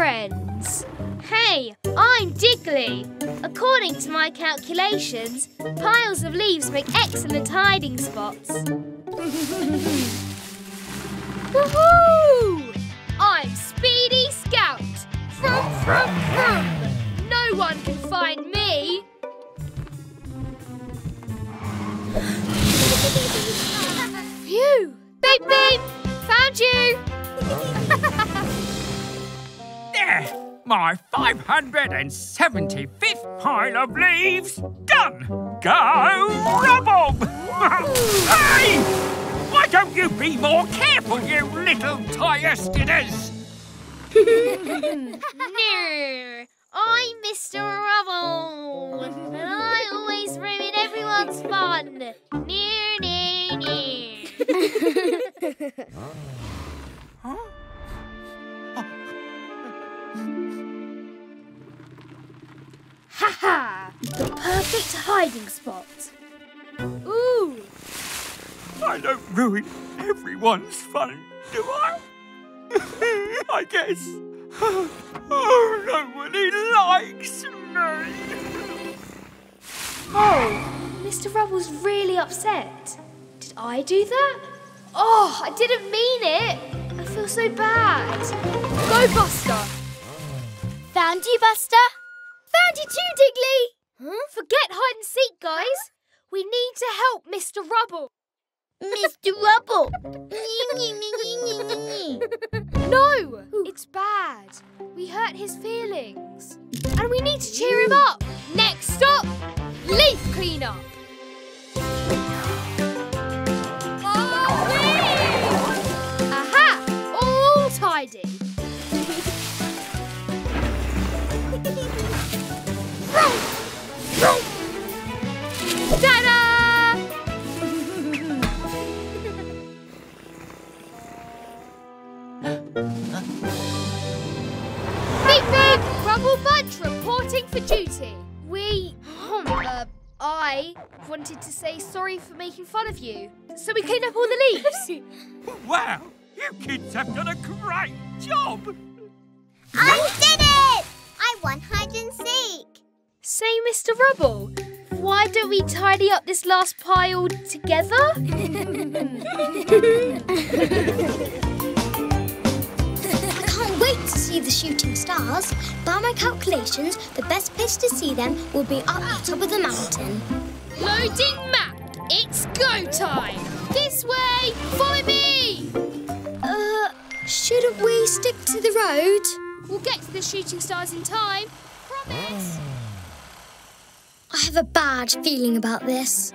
friends? Hey, I'm Digley. According to my calculations, piles of leaves make excellent hiding spots. Woohoo! I'm Speedy Scout. Vroom, vroom, vroom. No one can find me. Phew! Beep, beep! Found you! There! My 575th pile of leaves done! Go, Rubble! hey! Why don't you be more careful, you little tyre skidders? no, I'm Mr. Rubble, and I always ruin everyone's fun. Near, near, near. Ha ha! The perfect hiding spot. Ooh, I don't ruin everyone's fun, do I? I guess. Oh, nobody likes me. Oh, Mr. Rubble's really upset. Did I do that? Oh, I didn't mean it. I feel so bad. Go, Buster. Found you, Buster? Found you too, Digley. Forget hide and seek, guys. We need to help Mr. Rubble. Mr. Rubble! No, it's bad. We hurt his feelings. And we need to cheer him up. Next stop, leaf cleanup. Ta-da! Beep beep! Rubble Bunch reporting for duty. We, uh, I wanted to say sorry for making fun of you. So we cleaned up all the leaves. Wow, you kids have done a great job. I did it! I won hide and seek. Say, Mr. Rubble, why don't we tidy up this last pile together? I can't wait to see the shooting stars. By my calculations, the best place to see them will be up the top of the mountain. Loading map. It's go time. This way. Follow me. Uh, shouldn't we stick to the road? We'll get to the shooting stars in time. Promise. I have a bad feeling about this.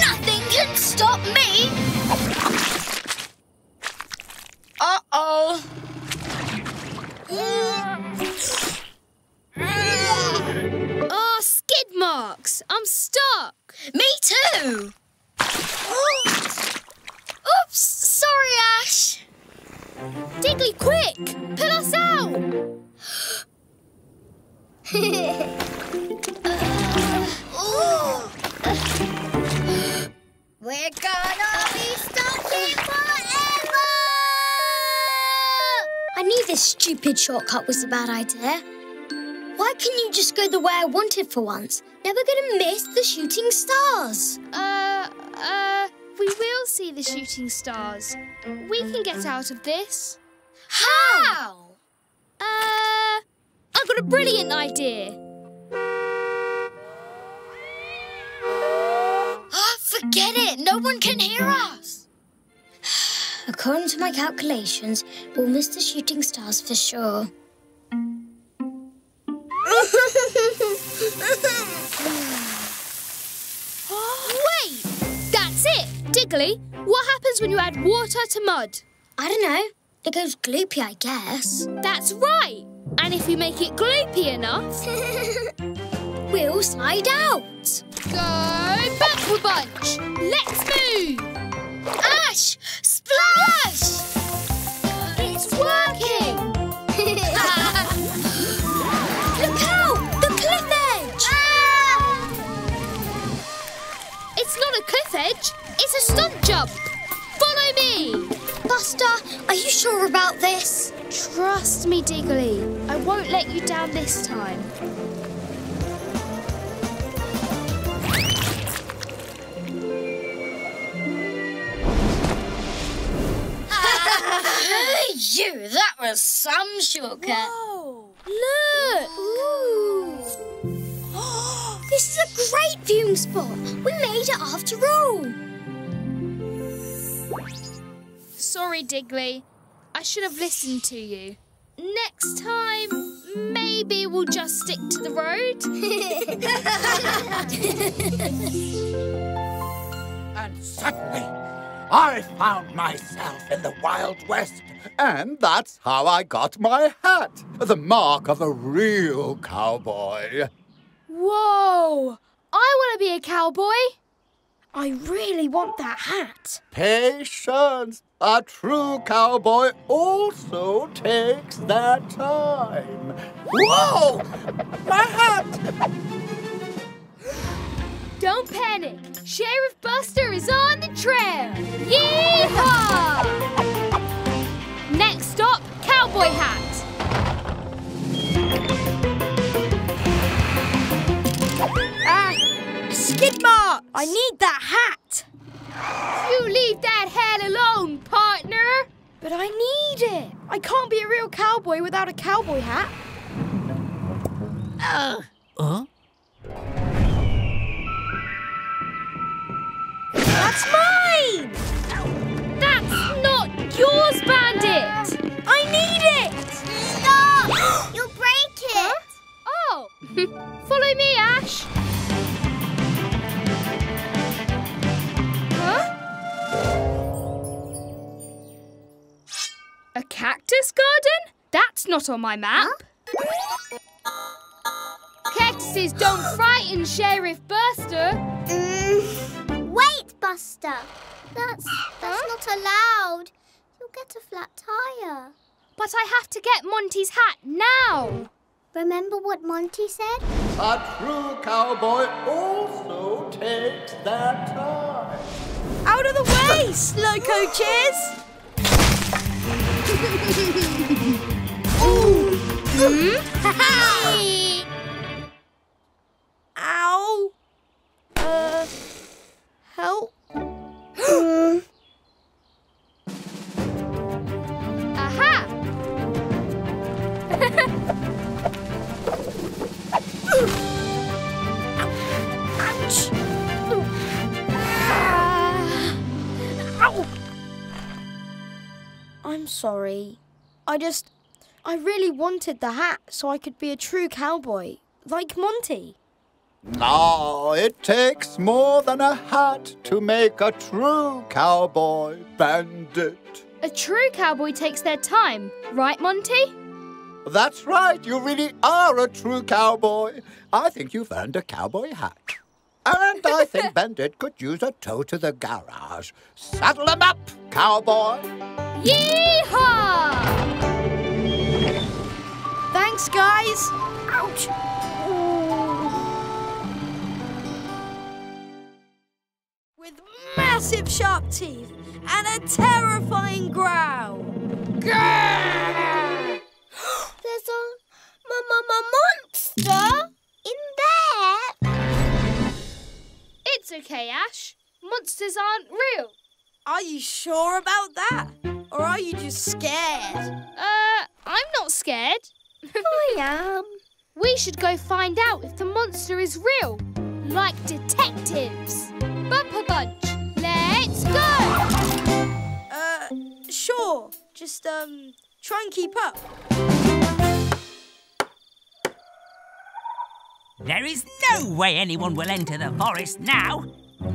Nothing can stop me! Uh-oh. Oh, skid marks. I'm stuck. Me too. Oops, sorry, Ash. Digley, quick. Pull us out. We're gonna be stuck here forever! I knew this stupid shortcut was a bad idea. Why couldn't you just go the way I wanted for once? Never gonna miss the shooting stars. Uh, uh, we will see the shooting stars. We can get out of this. How? Uh, I've a brilliant idea. Ah, forget it. No one can hear us. According to my calculations, we'll miss the shooting stars for sure. Wait, that's it. Dig Digley, what happens when you add water to mud? I don't know. It goes gloopy, I guess. That's right. And if you make it gloopy enough, We'll slide out. go Bumper Bunch. Let's move. Ash! Splash! It's working. Look out! The cliff edge! Ah! It's not a cliff edge. It's a stunt jump. Follow me. Buster, are you sure about this? Trust me, Digley. I won't let you down this time. you, that was some shortcut. Look. This is a great viewing spot. We made it after all. Sorry, Digley. I should have listened to you. Next time, maybe we'll just stick to the road. And suddenly, I found myself in the Wild West. And that's how I got my hat. The mark of a real cowboy. Whoa! I want to be a cowboy. I really want that hat. Patience. A true cowboy also takes their time. Whoa! My hat! Don't panic. Sheriff Buster is on the trail. Yeehaw! Next stop, cowboy hat. Ah, Skidmark! I need that hat! You leave that hat alone, partner. But I need it. I can't be a real cowboy without a cowboy hat. Ugh! Huh? That's mine! That's not yours, Bandit. I need it! Stop! You'll break it. Oh, follow me, Ash. Huh? A cactus garden? That's not on my map. Cactuses don't frighten Sheriff Buster. Mm. Wait, Buster. That's that's not allowed. You'll get a flat tire. But I have to get Monty's hat now. Remember what Monty said? A true cowboy also takes their time. Out of the way, slow coaches! Ow! Uh, help? Aha! sorry. I just. I really wanted the hat so I could be a true cowboy, like Monty. Now it takes more than a hat to make a true cowboy bandit. A true cowboy takes their time, right, Monty? That's right, you really are a true cowboy. I think you've earned a cowboy hat. And I think Bandit could use a tow to the garage. Saddle him up, cowboy. Yeehaw! Thanks, guys. Ouch! With massive sharp teeth and a terrifying growl. There's a m m m monster in there. It's okay, Ash. Monsters aren't real. Are you sure about that? Or are you just scared? Uh, I'm not scared. I am. We should go find out if the monster is real, like detectives. Bumper Bunch, let's go! Uh, sure. Just, um, try and keep up. There is no way anyone will enter the forest now.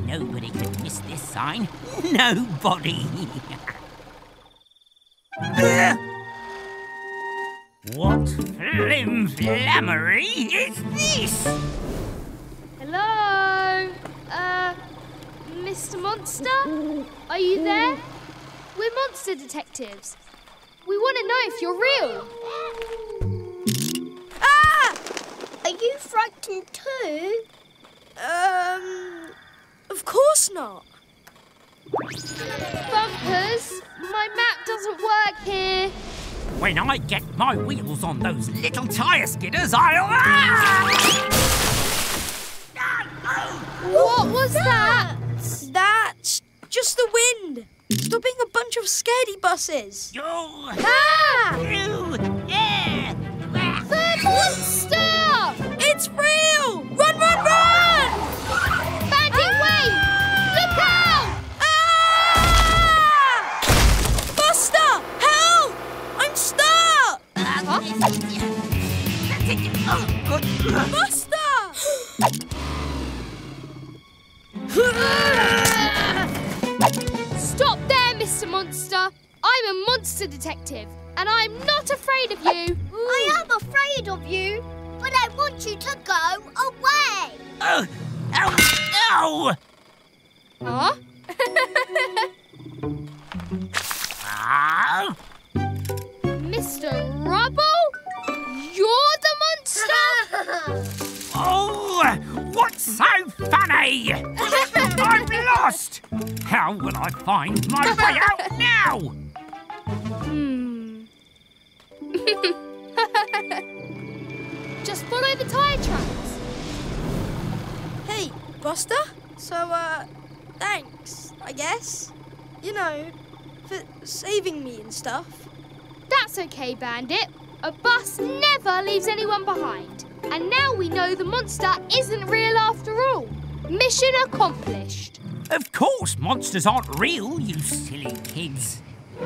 Nobody could miss this sign. Nobody. what flim flammery is this? Hello? Uh, Mr. Monster? Are you there? We're monster detectives. We want to know if you're real. Ah! Are you frightened too? Um, of course not. Bumpers, my map doesn't work here. When I get my wheels on those little tyre skidders, I'll. Ah! What was that? That's just the wind. Stopping a bunch of scaredy buses. You. Ah! You. Yeah. The monster! It's real! Buster! Stop there, Mr. Monster. I'm a monster detective, and I'm not afraid of you. I am afraid of you, but I want you to go away. Oh. Ow. Ow. Huh? Ah. Mr. Rubble? You're the monster? Oh, what's so funny? I'm lost. How will I find my way out now? Hmm. Just follow the tyre tracks. Hey, Buster. So, uh, thanks, I guess. You know, for saving me and stuff. That's okay, Bandit. A bus never leaves anyone behind. And now we know the monster isn't real after all. Mission accomplished. Of course, monsters aren't real, you silly kids.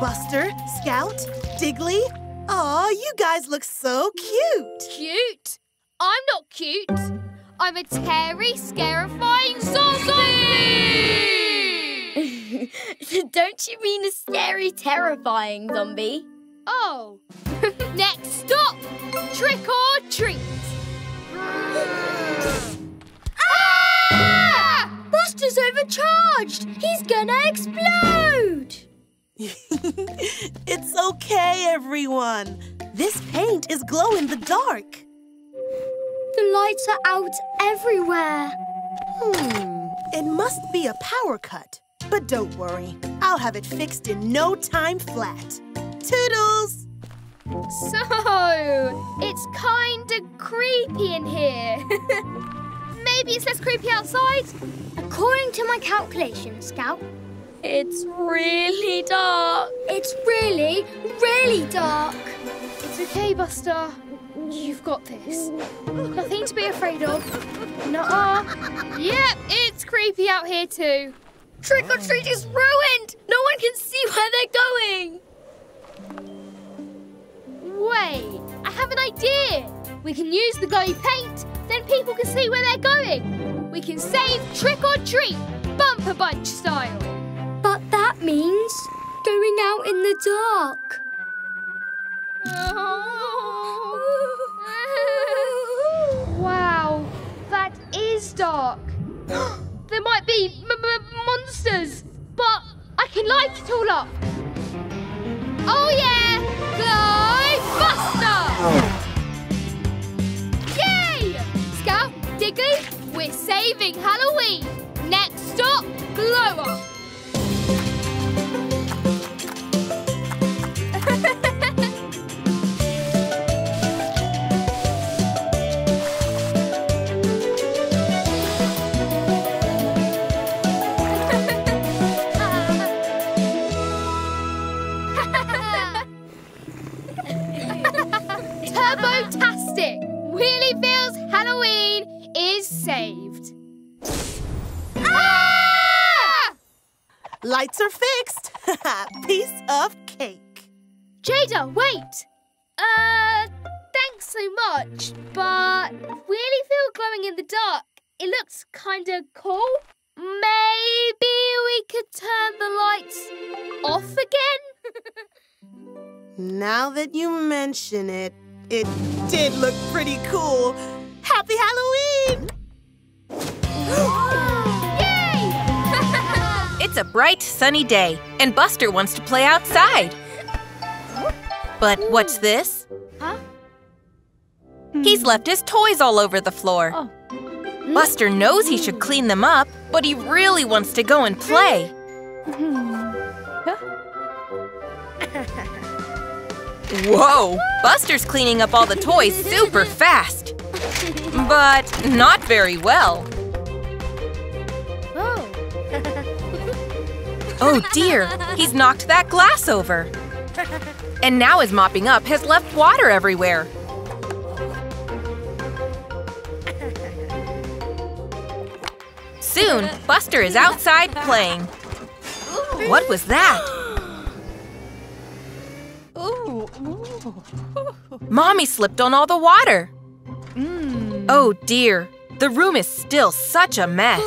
Buster, Scout, Digley. Aw, you guys look so cute. Cute? I'm not cute. I'm a terry, scarifying zombie! Don't you mean a scary, terrifying zombie? oh. Next stop, trick or treat. ah! Buster's overcharged! He's gonna explode! it's okay, everyone. This paint is glow in the dark. The lights are out everywhere. Hmm, it must be a power cut. But don't worry, I'll have it fixed in no time flat. Toodles! So, it's kinda creepy in here. Maybe it's less creepy outside? According to my calculations, Scout, it's really dark. It's really, really dark. It's okay, Buster. You've got this. Nothing to be afraid of. Nuh-uh. Yep, it's creepy out here too. Trick or treat is ruined. No one can see where they're going. Wait, I have an idea. We can use the glowy paint, then people can see where they're going. We can save trick or treat, bumper bunch style. But that means going out in the dark. Oh. Wow, that is dark. there might be monsters, but I can light it all up. Oh yeah, Glowbuster! Yay! Scout, Digley, we're saving Halloween. Next stop, Glow Up. Turbo-tastic! Wheelie Bill's Halloween is saved. Ah! Lights are fixed. Piece of cake. Jada, wait! Uh, thanks so much, but really feel glowing in the dark. It looks kind of cool. Maybe we could turn the lights off again? Now that you mention it, it did look pretty cool. Happy Halloween! It's a bright, sunny day, and Buster wants to play outside. But what's this? Huh? He's hmm. left his toys all over the floor. Oh. Buster knows he should clean them up, but he really wants to go and play. Hmm. Whoa! Buster's cleaning up all the toys super fast. But not very well. Oh. Oh dear, he's knocked that glass over. And now his mopping up has left water everywhere. Soon, Buster is outside playing. What was that? Mommy slipped on all the water. Hmm. Oh dear, the room is still such a mess.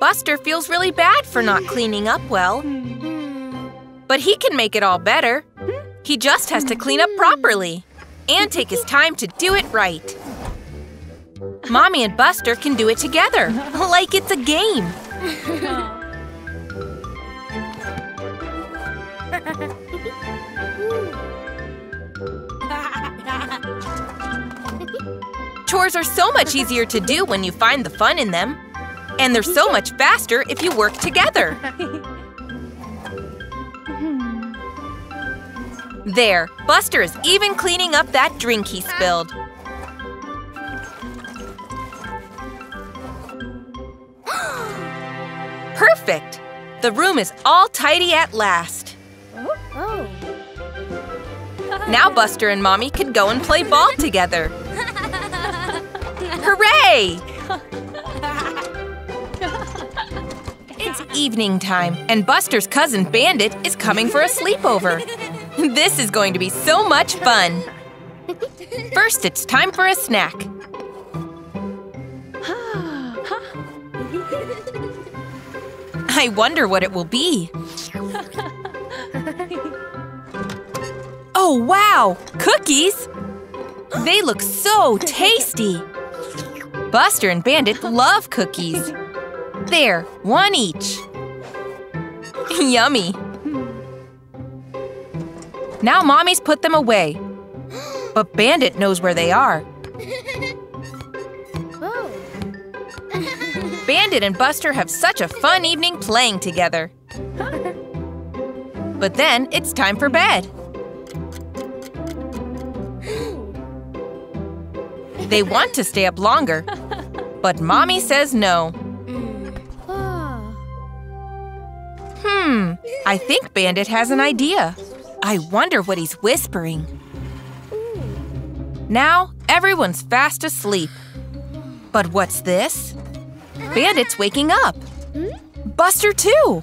Buster feels really bad for not cleaning up well. Hmm. But he can make it all better. He just has to clean up properly and take his time to do it right. Mommy and Buster can do it together, like it's a game. Chores are so much easier to do when you find the fun in them. And they're so much faster if you work together. There, Buster is even cleaning up that drink he spilled. Perfect! The room is all tidy at last. Oh. oh. Now Buster and Mommy can go and play ball together. It's evening time, and Buster's cousin Bandit is coming for a sleepover. This is going to be so much fun. First, it's time for a snack. I wonder what it will be. Oh, wow! Cookies! They look so tasty! Buster and Bandit love cookies. There, one each. Yummy. Now Mommy's put them away. But Bandit knows where they are. Bandit and Buster have such a fun evening playing together. But then it's time for bed. They want to stay up longer, but Mommy says no. Hmm, I think Bandit has an idea. I wonder what he's whispering. Now, everyone's fast asleep. But what's this? Bandit's waking up. Buster, too.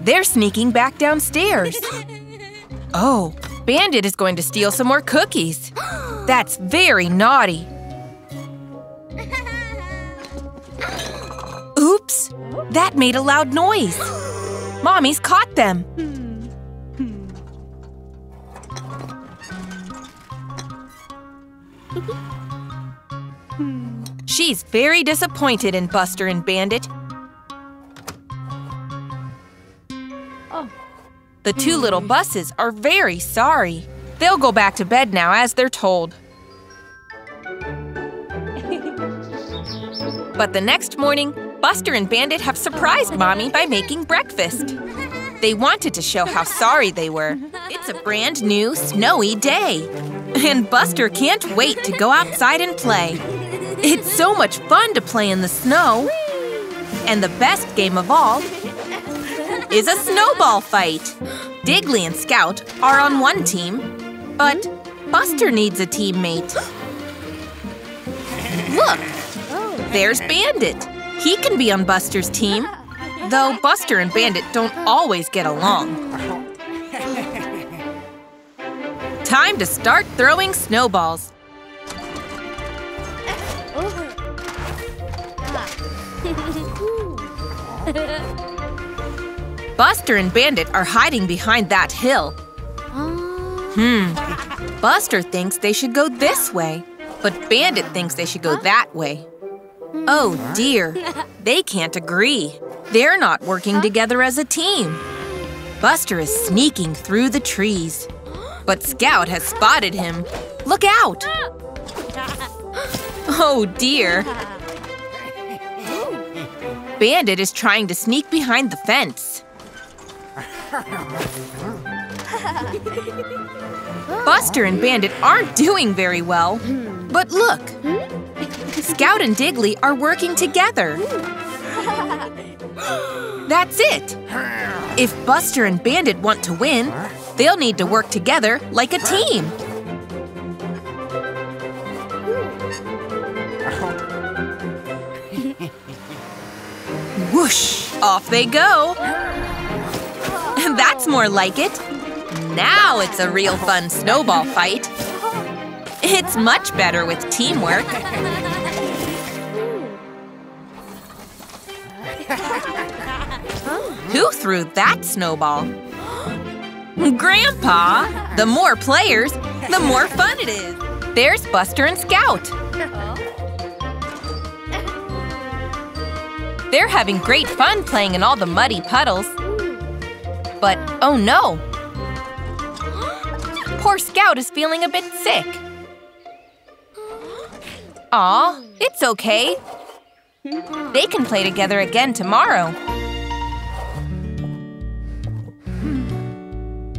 They're sneaking back downstairs. Oh, Bandit is going to steal some more cookies. That's very naughty. Oops, that made a loud noise. Mommy's caught them. She's very disappointed in Buster and Bandit. The two little buses are very sorry. They'll go back to bed now as they're told. But the next morning, Buster and Bandit have surprised Mommy by making breakfast. They wanted to show how sorry they were. It's a brand new, snowy day. And Buster can't wait to go outside and play. It's so much fun to play in the snow. And the best game of all is a snowball fight. Digley and Scout are on one team, but Buster needs a teammate. Look, there's Bandit. He can be on Buster's team, though Buster and Bandit don't always get along. Time to start throwing snowballs. Ah. Buster and Bandit are hiding behind that hill. Hmm. Buster thinks they should go this way, but Bandit thinks they should go that way. Oh dear, they can't agree. They're not working together as a team. Buster is sneaking through the trees. But Scout has spotted him. Look out! Oh dear. Bandit is trying to sneak behind the fence. Buster and Bandit aren't doing very well. But look, Scout and Digley are working together. That's it. If Buster and Bandit want to win, they'll need to work together like a team. Whoosh! Off they go. That's more like it. Now it's a real fun snowball fight. It's much better with teamwork. Who threw that snowball? Grandpa! The more players, the more fun it is. There's Buster and Scout. They're having great fun playing in all the muddy puddles. But oh no! Poor Scout is feeling a bit sick. Aw, it's okay. They can play together again tomorrow.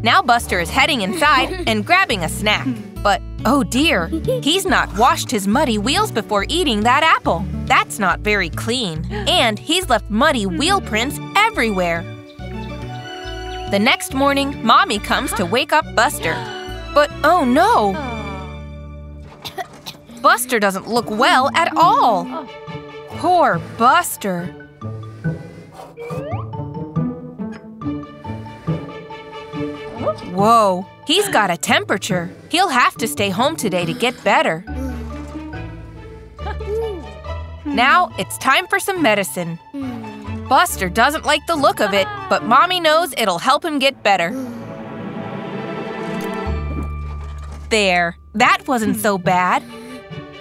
Now Buster is heading inside and grabbing a snack. But oh dear, he's not washed his muddy wheels before eating that apple. That's not very clean. And he's left muddy wheel prints everywhere. The next morning, Mommy comes to wake up Buster. But oh no! Buster doesn't look well at all. Poor Buster. Whoa, he's got a temperature. He'll have to stay home today to get better. Now it's time for some medicine. Buster doesn't like the look of it, but Mommy knows it'll help him get better. There, that wasn't so bad.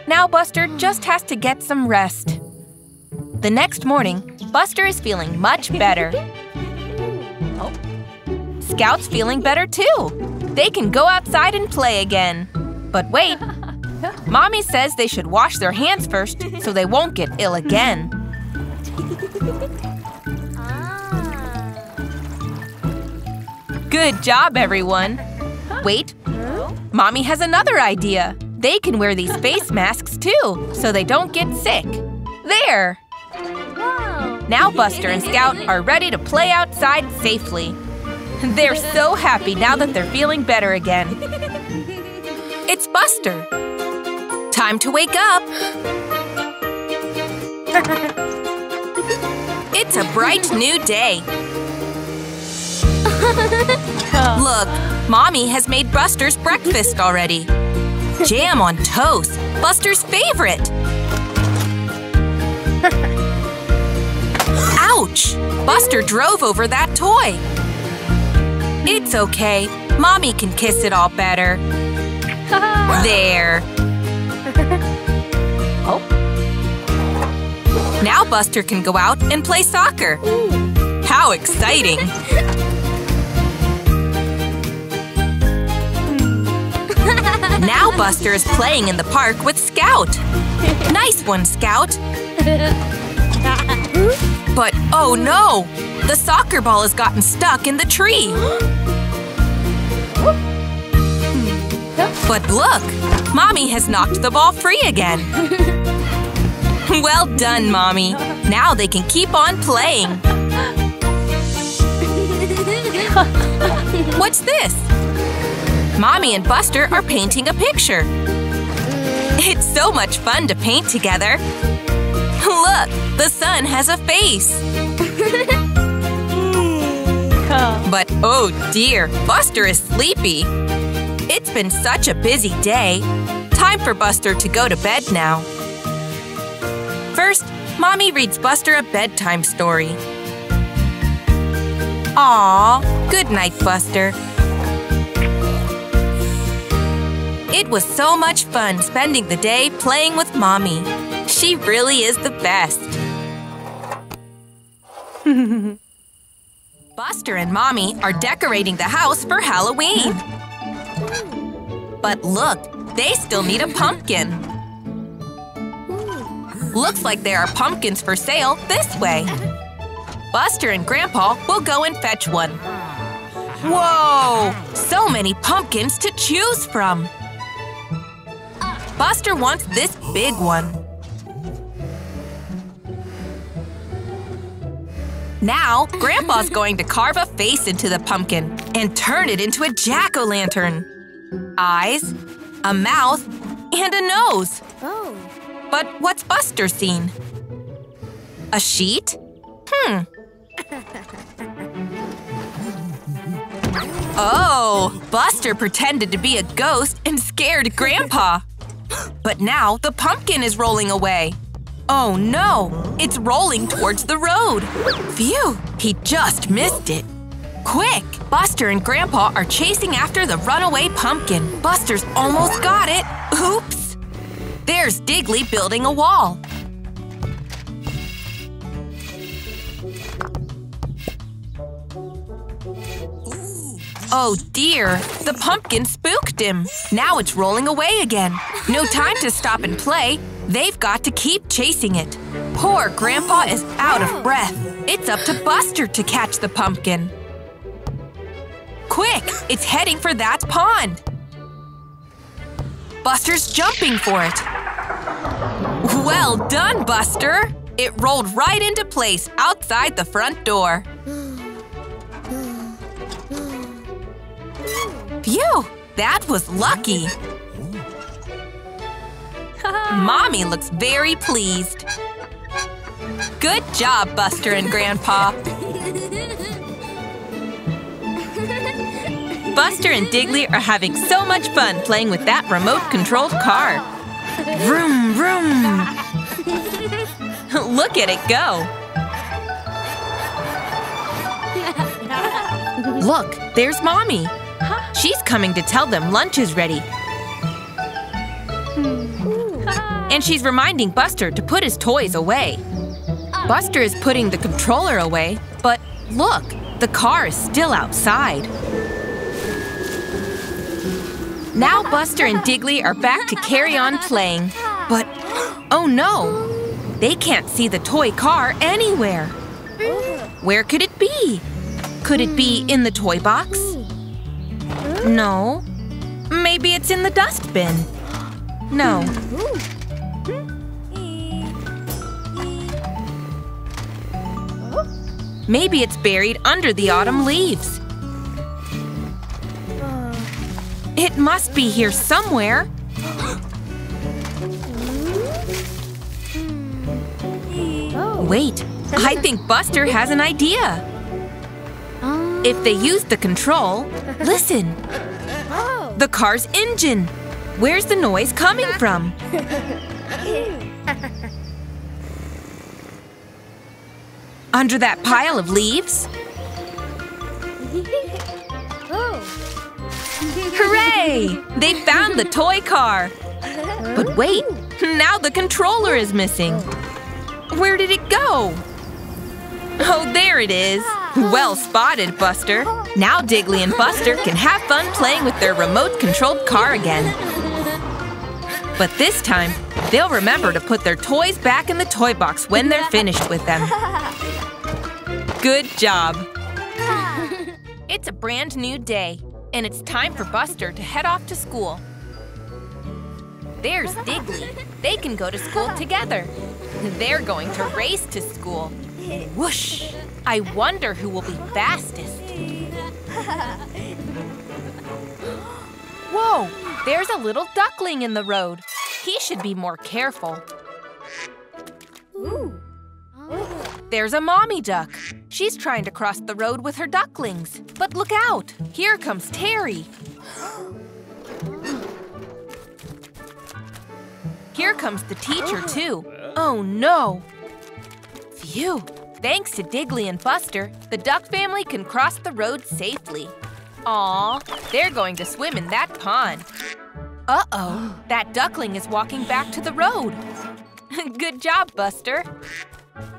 Now Buster just has to get some rest. The next morning, Buster is feeling much better. Scout's feeling better too. They can go outside and play again. But wait, Mommy says they should wash their hands first so they won't get ill again. Good job, everyone. Wait, Mommy has another idea. They can wear these face masks too, so they don't get sick. There! Now Buster and Scout are ready to play outside safely. They're so happy now that they're feeling better again. It's Buster. Time to wake up. It's a bright new day. Look, Mommy has made Buster's breakfast already. Jam on toast, Buster's favorite. Ouch! Buster drove over that toy. It's okay. Mommy can kiss it all better. There. Oh. Now Buster can go out and play soccer. How exciting! Now Buster is playing in the park with Scout. Nice one, Scout. But oh no! The soccer ball has gotten stuck in the tree. But look! Mommy has knocked the ball free again. Well done, Mommy. Now they can keep on playing. What's this? Mommy and Buster are painting a picture. It's so much fun to paint together. Look, the sun has a face. But oh dear, Buster is sleepy. It's been such a busy day. Time for Buster to go to bed now. First, Mommy reads Buster a bedtime story. Aw, good night, Buster. It was so much fun spending the day playing with Mommy. She really is the best. Buster and Mommy are decorating the house for Halloween. But look, they still need a pumpkin. Looks like there are pumpkins for sale this way. Buster and Grandpa will go and fetch one. Whoa! So many pumpkins to choose from! Buster wants this big one. Now, Grandpa's going to carve a face into the pumpkin and turn it into a jack-o'-lantern. Eyes, a mouth, and a nose. Oh. But what's Buster seen? A sheet? Hmm. Oh, Buster pretended to be a ghost and scared Grandpa. But now the pumpkin is rolling away. Oh no, it's rolling towards the road. Phew, he just missed it. Quick! Buster and Grandpa are chasing after the runaway pumpkin. Buster's almost got it. Oops! There's Digley building a wall. Oh dear, the pumpkin spooked him. Now it's rolling away again. No time to stop and play. They've got to keep chasing it. Poor Grandpa is out of breath. It's up to Buster to catch the pumpkin. Quick, it's heading for that pond. Buster's jumping for it. Well done, Buster! It rolled right into place outside the front door. Phew! That was lucky! Mommy looks very pleased. Good job, Buster and Grandpa. Buster and Digley are having so much fun playing with that remote-controlled car. Vroom, vroom! Look at it go! Look, there's Mommy. She's coming to tell them lunch is ready. And she's reminding Buster to put his toys away. Buster is putting the controller away, but look, the car is still outside. Now Buster and Digley are back to carry on playing. But, oh no! They can't see the toy car anywhere. Where could it be? Could it be in the toy box? No. Maybe it's in the dustbin. No. Maybe it's buried under the autumn leaves. It must be here somewhere. Wait, I think Buster has an idea. If they use the control, listen. The car's engine. Where's the noise coming from? Under that pile of leaves? Hooray! They found the toy car! But wait, now the controller is missing. Where did it go? Oh, there it is. Well spotted, Buster. Now Digley and Buster can have fun playing with their remote-controlled car again. But this time, they'll remember to put their toys back in the toy box when they're finished with them. Good job! It's a brand new day, and it's time for Buster to head off to school. There's Digley. They can go to school together. They're going to race to school. Whoosh! I wonder who will be fastest. Whoa! There's a little duckling in the road. He should be more careful. Ooh. There's a mommy duck. She's trying to cross the road with her ducklings. But look out! Here comes Terry. Here comes the teacher, too. Oh, no! Phew! Thanks to Digley and Buster, the duck family can cross the road safely. Aw, they're going to swim in that pond. Uh-oh, that duckling is walking back to the road. Good job, Buster.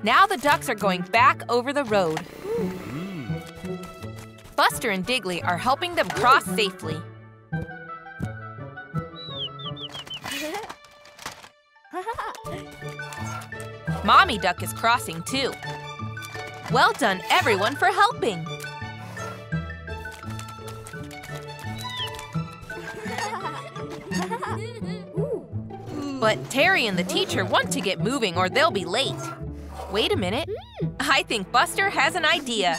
Now the ducks are going back over the road. Buster and Digley are helping them cross safely. Mommy Duck is crossing too. Well done, everyone, for helping. But Terry and the teacher want to get moving or they'll be late. Wait a minute. I think Buster has an idea.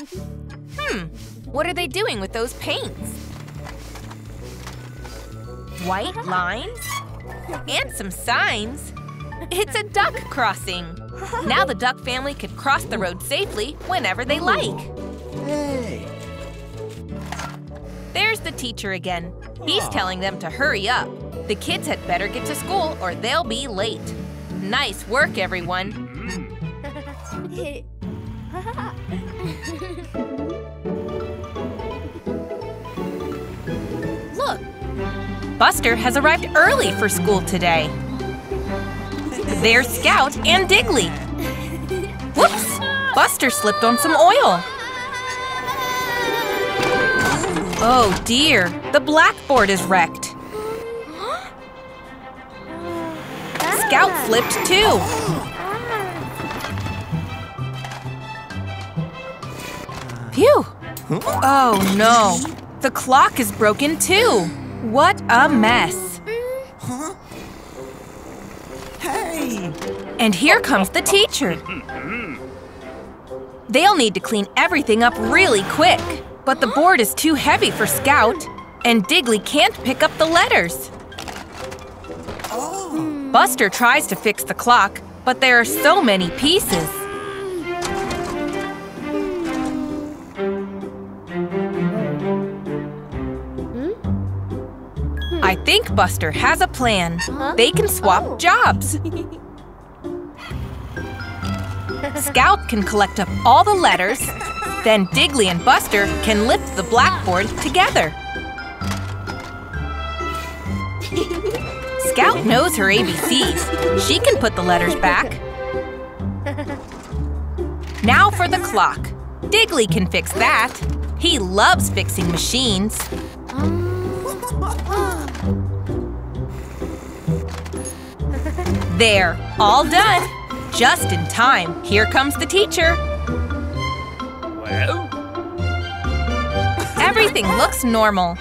Hmm, what are they doing with those paints? White lines? And some signs. It's a duck crossing. Now the duck family can cross the road safely whenever they like. Hey. There's the teacher again. He's telling them to hurry up. The kids had better get to school or they'll be late. Nice work, everyone. Look, Buster has arrived early for school today. There's Scout and Digley. Whoops! Buster slipped on some oil. Oh dear, the blackboard is wrecked. Scout flipped too. Phew! Oh no, the clock is broken too. What a mess. Hey! And here comes the teacher. They'll need to clean everything up really quick. But the board is too heavy for Scout, and Digley can't pick up the letters. Oh. Buster tries to fix the clock, but there are so many pieces. I think Buster has a plan. They can swap oh. jobs. Scout can collect up all the letters, then Digley and Buster can lift the blackboard together. Scout knows her ABCs. She can put the letters back. Now for the clock. Digley can fix that. He loves fixing machines. Um, There, all done. Just in time. Here comes the teacher. Well, Everything looks normal.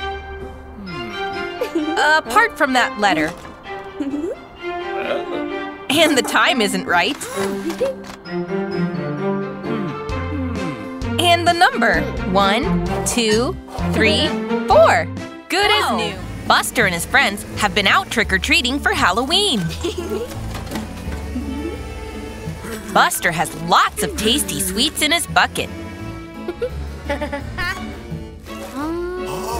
Hmm. Apart from that letter. And the time isn't right. Hmm. And the number. One, two, three, four. Good as new. Buster and his friends have been out trick-or-treating for Halloween. Buster has lots of tasty sweets in his bucket.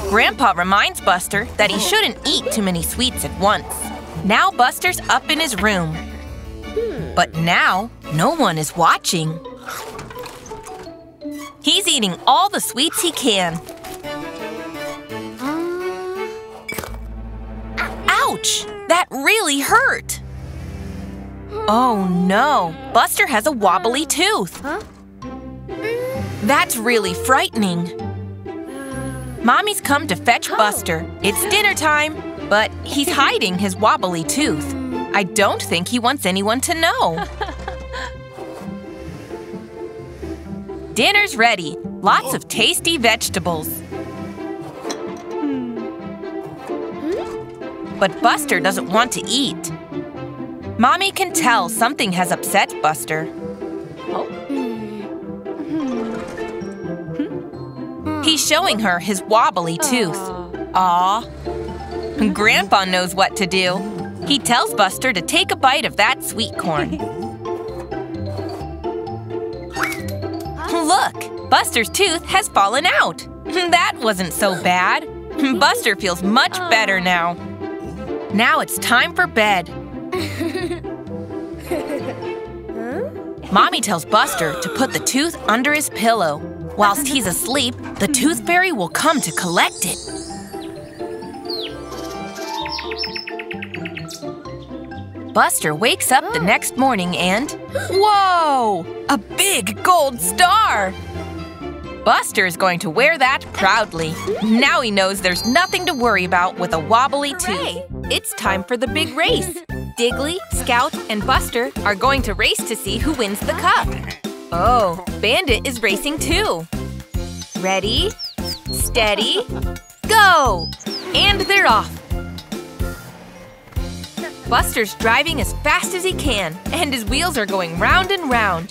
Grandpa reminds Buster that he shouldn't eat too many sweets at once. Now Buster's up in his room. But now, no one is watching. He's eating all the sweets he can. That really hurt! Oh no, Buster has a wobbly tooth. That's really frightening. Mommy's come to fetch oh. Buster. It's dinner time, but he's hiding his wobbly tooth. I don't think he wants anyone to know. Dinner's ready. Lots of oh. tasty vegetables. But Buster doesn't want to eat. Mommy can tell something has upset Buster. Oh. He's showing her his wobbly tooth. Uh. Aw. Grandpa knows what to do. He tells Buster to take a bite of that sweet corn. Look, Buster's tooth has fallen out. That wasn't so bad. Buster feels much better uh. now. Now it's time for bed. huh? Mommy tells Buster to put the tooth under his pillow. Whilst he's asleep, the tooth fairy will come to collect it. Buster wakes up the next morning and. Whoa! A big gold star! Buster is going to wear that proudly. Now he knows there's nothing to worry about with a wobbly tooth. It's time for the big race. Digley, Scout, and Buster are going to race to see who wins the cup. Oh, Bandit is racing too. Ready, steady, go! And they're off. Buster's driving as fast as he can, and his wheels are going round and round.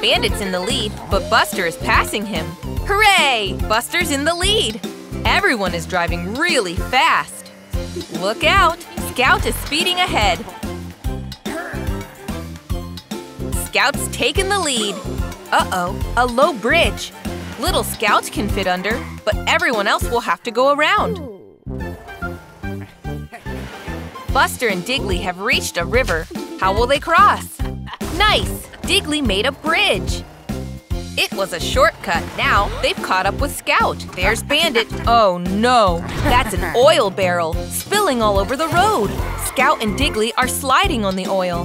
Bandit's in the lead, but Buster is passing him. Hooray! Buster's in the lead. Everyone is driving really fast. Look out! Scout is speeding ahead. Scout's taken the lead. Uh-oh, a low bridge. Little Scout can fit under, but everyone else will have to go around. Buster and Digley have reached a river. How will they cross? Nice! Digley made a bridge. It was a shortcut. Now they've caught up with Scout. There's Bandit. Oh no, that's an oil barrel spilling all over the road. Scout and Digley are sliding on the oil.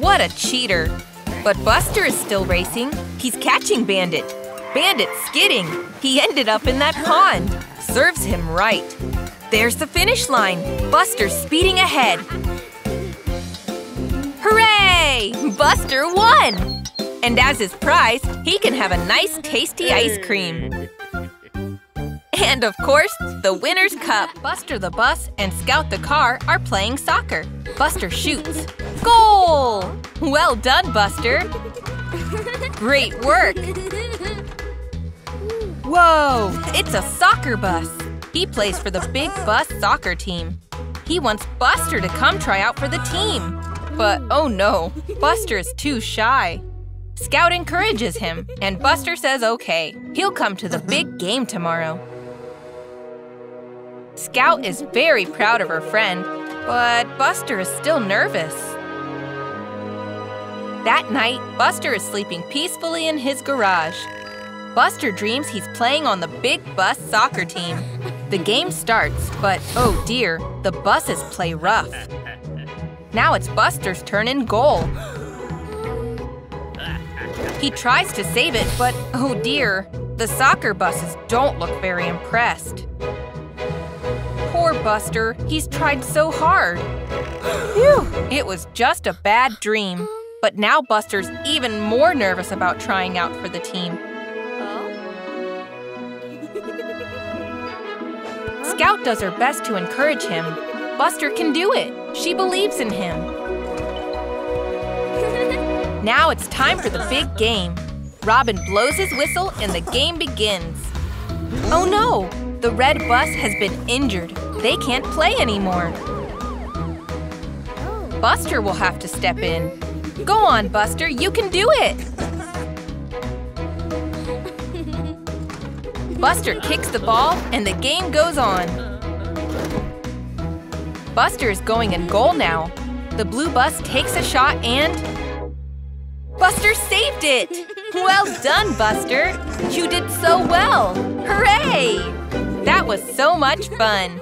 What a cheater. But Buster is still racing. He's catching Bandit. Bandit's skidding. He ended up in that pond. Serves him right. There's the finish line. Buster's speeding ahead. Hooray! Buster won! And as his prize, he can have a nice tasty ice cream. And of course, the winner's cup. Buster the bus and Scout the car are playing soccer. Buster shoots. Goal! Well done, Buster. Great work. Whoa, it's a soccer bus. He plays for the Big Bus soccer team. He wants Buster to come try out for the team. But oh no, Buster is too shy. Scout encourages him, and Buster says okay. He'll come to the big game tomorrow. Scout is very proud of her friend, but Buster is still nervous. That night, Buster is sleeping peacefully in his garage. Buster dreams he's playing on the big bus soccer team. The game starts, but oh dear, the buses play rough. Now it's Buster's turn in goal. He tries to save it, but oh dear, the soccer buses don't look very impressed. Poor Buster, he's tried so hard. Phew, it was just a bad dream. But now Buster's even more nervous about trying out for the team. Scout does her best to encourage him. Buster can do it. She believes in him. Now it's time for the big game. Robin blows his whistle and the game begins. Oh no! The red bus has been injured. They can't play anymore. Buster will have to step in. Go on, Buster, you can do it! Buster kicks the ball and the game goes on. Buster is going in goal now. The blue bus takes a shot and... Buster saved it! Well done, Buster! You did so well! Hooray! That was so much fun!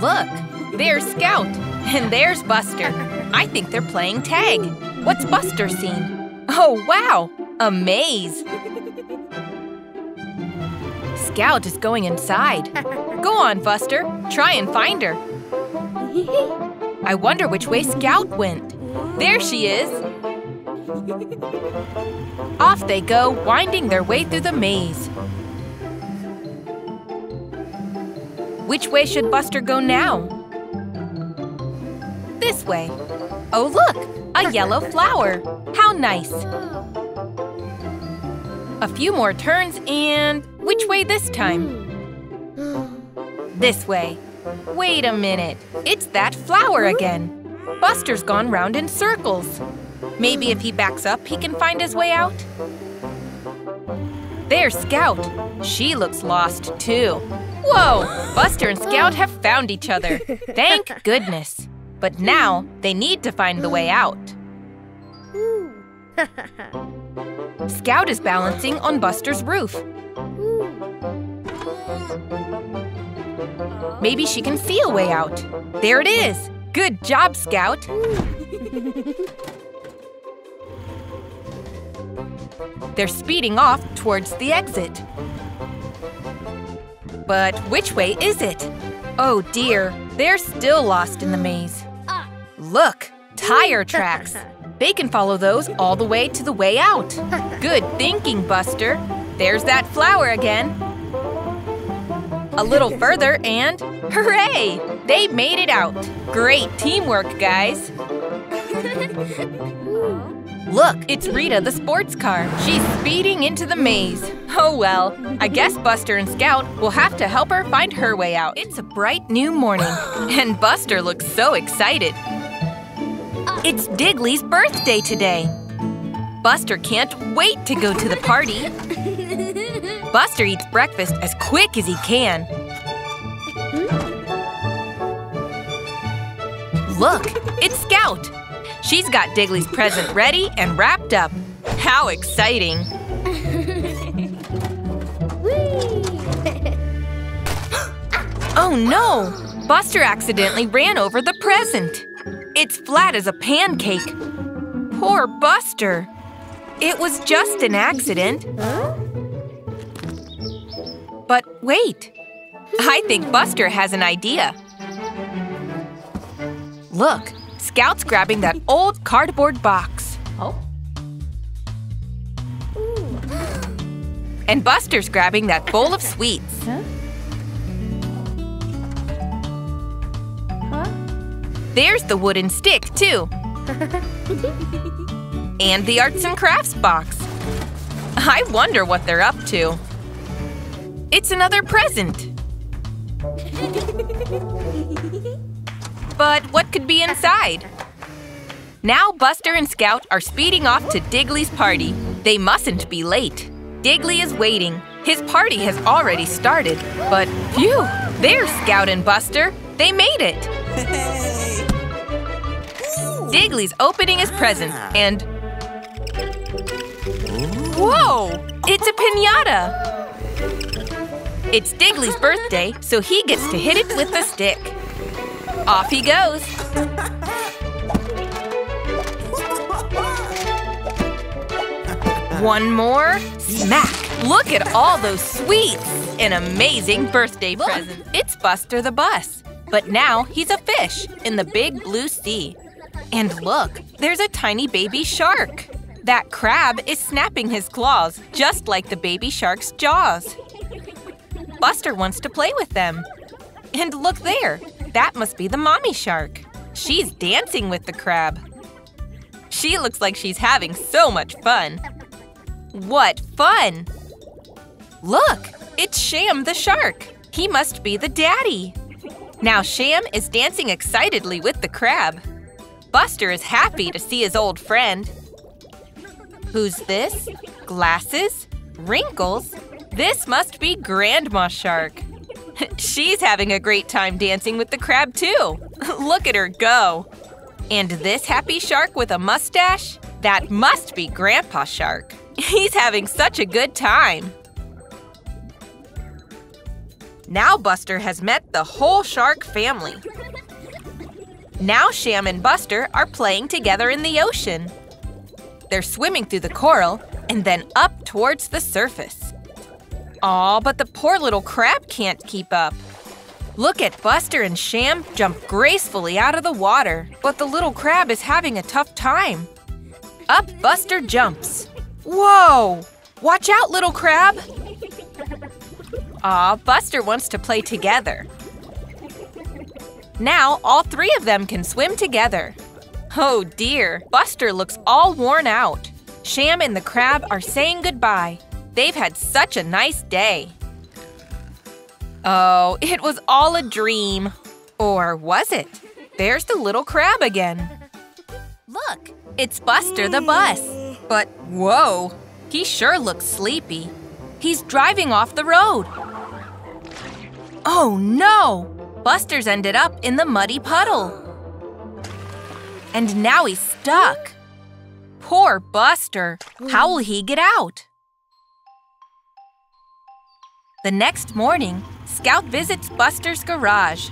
Look, there's Scout, and there's Buster. I think they're playing tag. What's Buster seen? Oh, wow! A maze! Scout is going inside. Go on, Buster. Try and find her. I wonder which way Scout went. There she is. Off they go, winding their way through the maze. Which way should Buster go now? This way. Oh, look! A yellow flower. How nice. A few more turns and... Which way this time? This way. Wait a minute. It's that flower again. Buster's gone round in circles. Maybe if he backs up, he can find his way out? There's Scout. She looks lost, too. Whoa! Buster and Scout have found each other. Thank goodness. But now they need to find the way out. Scout is balancing on Buster's roof. Maybe she can see a way out. There it is. Good job, Scout. They're speeding off towards the exit. But which way is it? Oh dear, they're still lost in the maze. Look, tire tracks. They can follow those all the way to the way out. Good thinking, Buster. There's that flower again. A little further and hooray! They made it out. Great teamwork, guys. Look, it's Rita the sports car. She's speeding into the maze. Oh well, I guess Buster and Scout will have to help her find her way out. It's a bright new morning, and Buster looks so excited. It's Digley's birthday today. Buster can't wait to go to the party. Buster eats breakfast as quick as he can. Hmm? Look, it's Scout. She's got Digley's present ready and wrapped up. How exciting! oh no! Buster accidentally ran over the present. It's flat as a pancake. Poor Buster. It was just an accident. But wait, I think Buster has an idea. Look, Scout's grabbing that old cardboard box. Oh. And Buster's grabbing that bowl of sweets. Huh? There's the wooden stick, too. and the arts and crafts box. I wonder what they're up to. It's another present. But what could be inside? Now Buster and Scout are speeding off to Digley's party. They mustn't be late. Digley is waiting. His party has already started. But phew, there's Scout and Buster. They made it. Hey! Digley's opening his present ah. and. Whoa! It's a pinata! It's Digley's birthday, so he gets to hit it with a stick. Off he goes. One more. Smack! Look at all those sweets! An amazing birthday present. It's Buster the Bus. But now he's a fish in the big blue sea. And look, there's a tiny baby shark. That crab is snapping his claws, just like the baby shark's jaws. Buster wants to play with them. And look there, that must be the mommy shark. She's dancing with the crab. She looks like she's having so much fun. What fun! Look, it's Sham the shark. He must be the daddy. Now Sham is dancing excitedly with the crab. Buster is happy to see his old friend. Who's this? Glasses? Wrinkles? This must be Grandma Shark. She's having a great time dancing with the crab, too. Look at her go. And this happy shark with a mustache? That must be Grandpa Shark. He's having such a good time. Now Buster has met the whole shark family. Now Sham and Buster are playing together in the ocean. They're swimming through the coral and then up towards the surface. Aw, but the poor little crab can't keep up. Look at Buster and Sham jump gracefully out of the water, but the little crab is having a tough time. Up Buster jumps. Whoa! Watch out, little crab! Aw, Buster wants to play together. Now all three of them can swim together. Oh dear, Buster looks all worn out. Sham and the crab are saying goodbye. They've had such a nice day. Oh, it was all a dream. Or was it? There's the little crab again. Look, it's Buster the bus. But whoa, he sure looks sleepy. He's driving off the road. Oh no! Buster's ended up in the muddy puddle. And now he's stuck. Poor Buster. How will he get out? The next morning, Scout visits Buster's garage.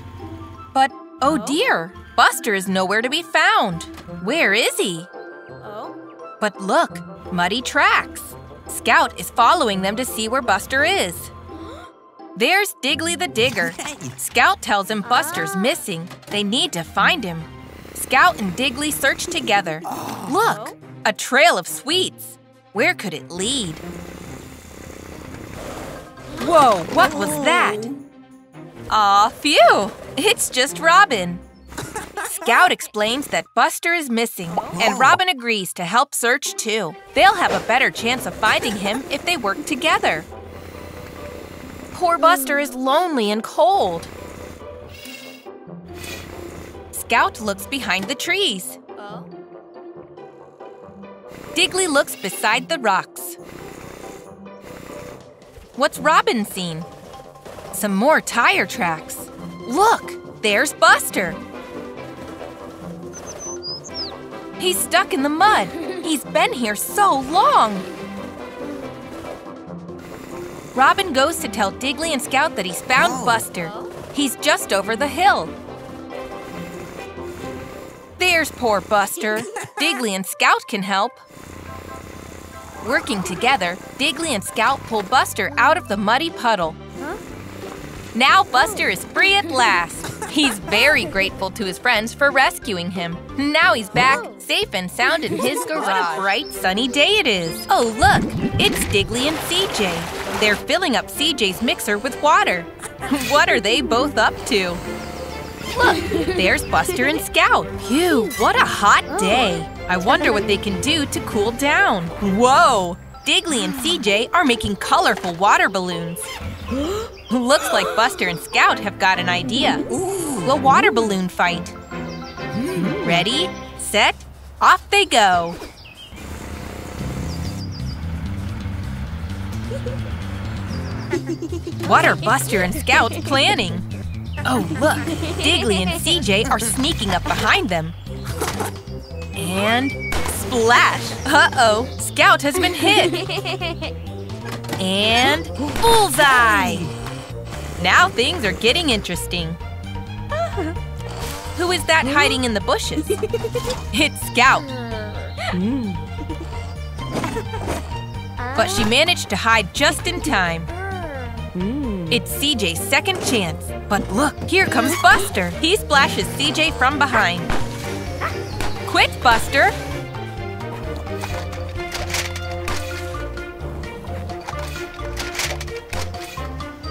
But oh, oh dear, Buster is nowhere to be found. Where is he? Oh. But look, muddy tracks. Scout is following them to see where Buster is. There's Digley the Digger. Scout tells him Buster's ah. missing. They need to find him. Scout and Digley search together. Oh. Look, a trail of sweets. Where could it lead? Whoa, what was that? Aw, phew! It's just Robin. Scout explains that Buster is missing, and oh. Robin agrees to help search too. They'll have a better chance of finding him if they work together. Poor Buster is lonely and cold. Scout looks behind the trees. Digley looks beside the rocks. What's Robin seen? Some more tire tracks. Look, there's Buster. He's stuck in the mud. He's been here so long. Robin goes to tell Digley and Scout that he's found oh. Buster. He's just over the hill. There's poor Buster. Digley and Scout can help. Working together, Digley and Scout pull Buster out of the muddy puddle. Now Buster is free at last. He's very grateful to his friends for rescuing him. Now he's back, safe and sound in his oh garage. What a bright, sunny day it is. Oh, look, it's Digley and CJ. They're filling up CJ's mixer with water. what are they both up to? Look, there's Buster and Scout. Phew, what a hot oh. day. I wonder what they can do to cool down. Whoa! Digley and CJ are making colorful water balloons. Looks like Buster and Scout have got an idea. A water balloon fight. Ready, set, off they go. What are Buster and Scout planning? Oh, look, Digley and CJ are sneaking up behind them. And splash! Uh-oh, Scout has been hit. And bullseye! Now things are getting interesting. Who is that hiding in the bushes? It's Scout. Hmm. But she managed to hide just in time. Hmm. It's CJ's second chance. But look, here comes Buster. He splashes CJ from behind. Quit, Buster!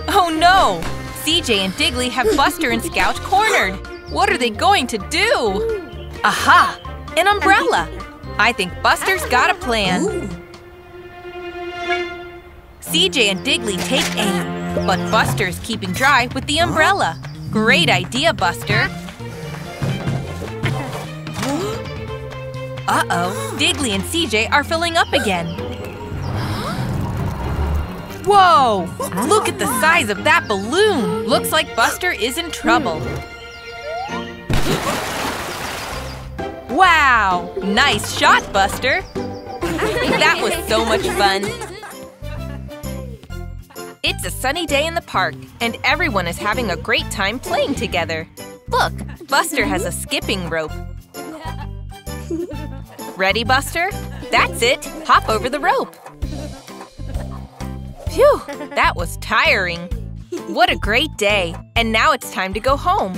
Oh no! CJ and Digley have Buster and Scout cornered. What are they going to do? Aha! An umbrella! I think Buster's got a plan. CJ and Digley take aim, but Buster's keeping dry with the umbrella. Great idea, Buster. Uh-oh, Digley and CJ are filling up again. Whoa! Look at the size of that balloon! Looks like Buster is in trouble. Wow! Nice shot, Buster! that was so much fun. It's a sunny day in the park, and everyone is having a great time playing together. Look, Buster has a skipping rope. Ready, Buster? That's it! Hop over the rope. Phew, that was tiring. What a great day. And now it's time to go home.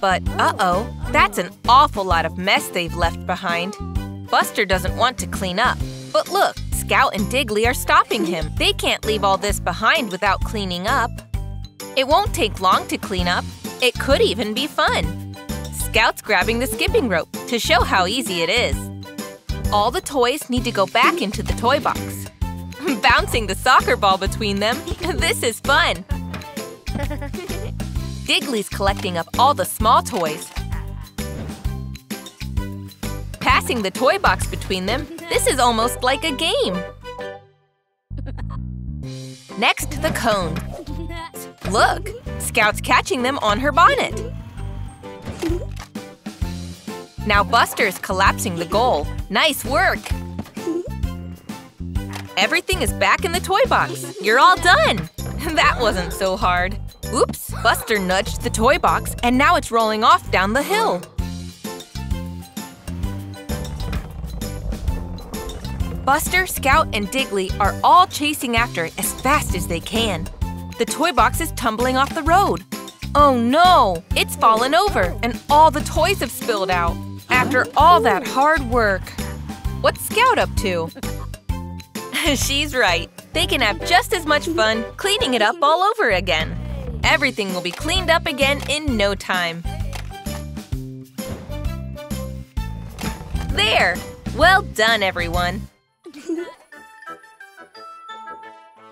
But uh-oh, that's an awful lot of mess they've left behind. Buster doesn't want to clean up. But look, Scout and Digley are stopping him. They can't leave all this behind without cleaning up. It won't take long to clean up. It could even be fun. Scout's grabbing the skipping rope to show how easy it is. All the toys need to go back into the toy box. Bouncing the soccer ball between them, this is fun. Digley's collecting up all the small toys. Passing the toy box between them, this is almost like a game. Next, the cone. Look, Scout's catching them on her bonnet. Now Buster's collapsing the goal. Nice work! Everything is back in the toy box. You're all done! That wasn't so hard. Oops, Buster nudged the toy box and now it's rolling off down the hill. Buster, Scout, and Digley are all chasing after it as fast as they can. The toy box is tumbling off the road. Oh no! It's fallen over and all the toys have spilled out. After all that hard work. What's Scout up to? She's right. They can have just as much fun cleaning it up all over again. Everything will be cleaned up again in no time. There! Well done, everyone!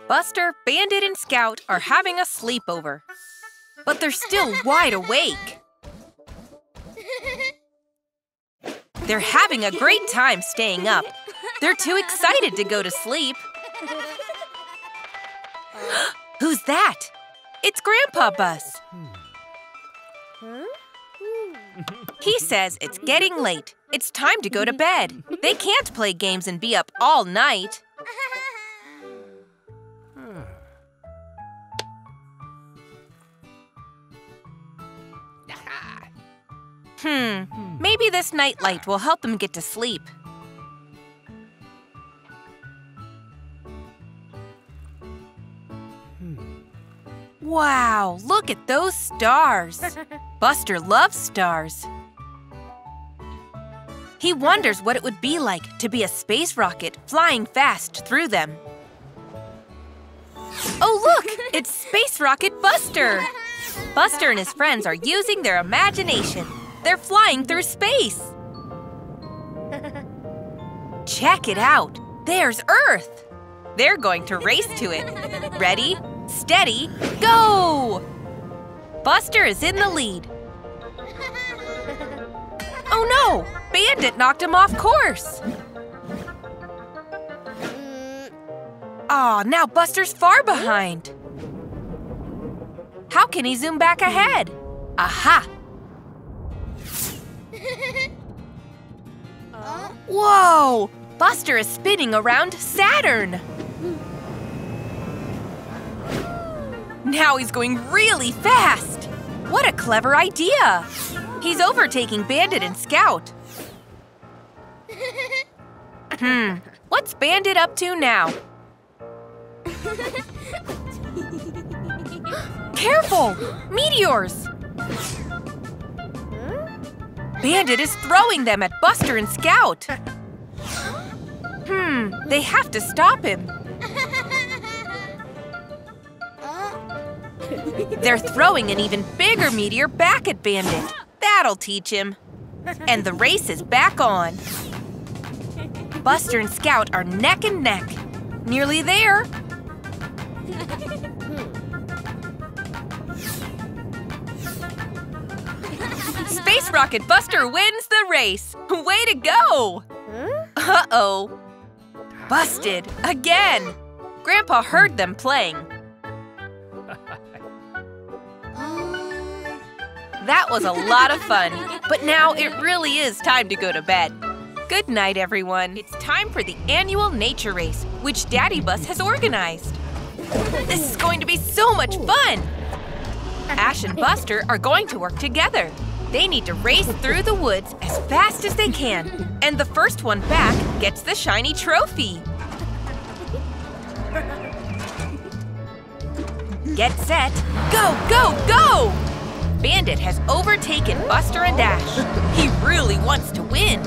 Buster, Bandit, and Scout are having a sleepover. But they're still wide awake. They're having a great time staying up. They're too excited to go to sleep. Who's that? It's Grandpa Bus. He says it's getting late. It's time to go to bed. They can't play games and be up all night. Hmm, maybe this nightlight will help them get to sleep. Wow, look at those stars. Buster loves stars. He wonders what it would be like to be a space rocket flying fast through them. Oh, look! It's Space Rocket Buster! Buster and his friends are using their imagination. They're flying through space. Check it out. There's Earth. They're going to race to it. Ready, steady, go! Buster is in the lead. Oh no! Bandit knocked him off course. Aw, now Buster's far behind. How can he zoom back ahead? Aha! Whoa! Buster is spinning around Saturn! Now he's going really fast! What a clever idea! He's overtaking Bandit and Scout. Hmm, what's Bandit up to now? Careful! Meteors! Bandit is throwing them at Buster and Scout. Hmm, they have to stop him. They're throwing an even bigger meteor back at Bandit. That'll teach him. And the race is back on. Buster and Scout are neck and neck. Nearly there. Space Rocket Buster wins the race! Way to go! Uh-oh. Busted, again! Grandpa heard them playing. That was a lot of fun, but now it really is time to go to bed. Good night, everyone. It's time for the annual nature race, which Daddy Bus has organized. This is going to be so much fun! Ash and Buster are going to work together. They need to race through the woods as fast as they can, and the first one back gets the shiny trophy. Get set, go, go, go! Bandit has overtaken Buster and Ash. He really wants to win.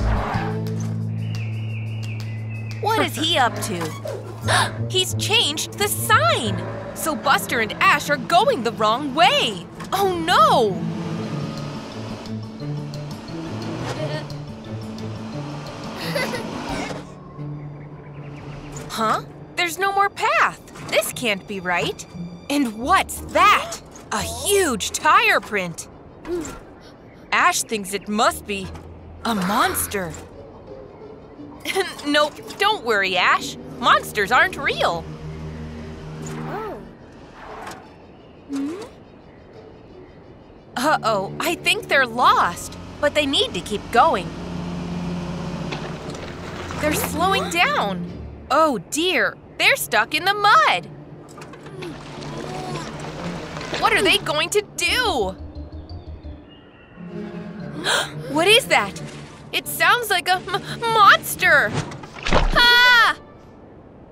What is he up to? He's changed the sign! So Buster and Ash are going the wrong way! Oh no! Huh? There's no more path! This can't be right! And what's that? A huge tire print! Ash thinks it must be a monster. nope, don't worry, Ash. Monsters aren't real. Oh. Uh-oh, I think they're lost, but they need to keep going. They're slowing down. Oh dear, they're stuck in the mud. What are they going to do? what is that? It sounds like a monster. Ah!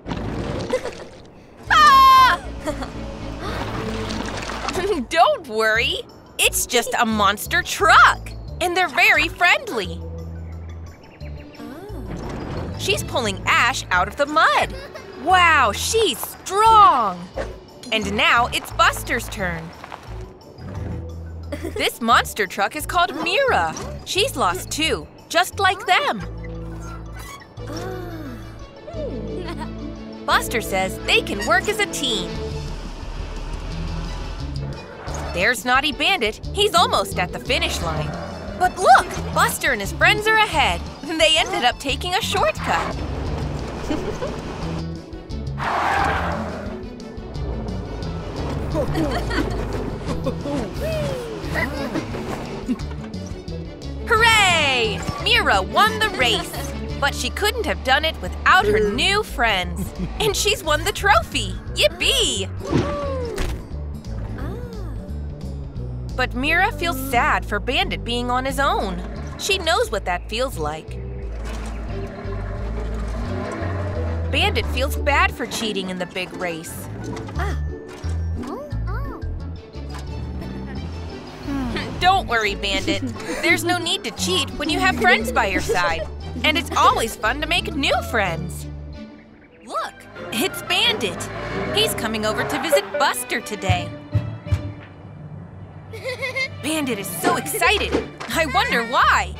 ah! Don't worry. It's just a monster truck. And they're very friendly. She's pulling Ash out of the mud. Wow, she's strong. And now it's Buster's turn. This monster truck is called Mira. She's lost too, just like them. Buster says they can work as a team. There's Naughty Bandit. He's almost at the finish line. But look, Buster and his friends are ahead. They ended up taking a shortcut. Hooray! Mira won the race. But she couldn't have done it without her new friends. And she's won the trophy. Yippee! But Mira feels sad for Bandit being on his own. She knows what that feels like. Bandit feels bad for cheating in the big race. Don't worry, Bandit. There's no need to cheat when you have friends by your side. And it's always fun to make new friends. Look, it's Bandit. He's coming over to visit Buster today. Bandit is so excited. I wonder why.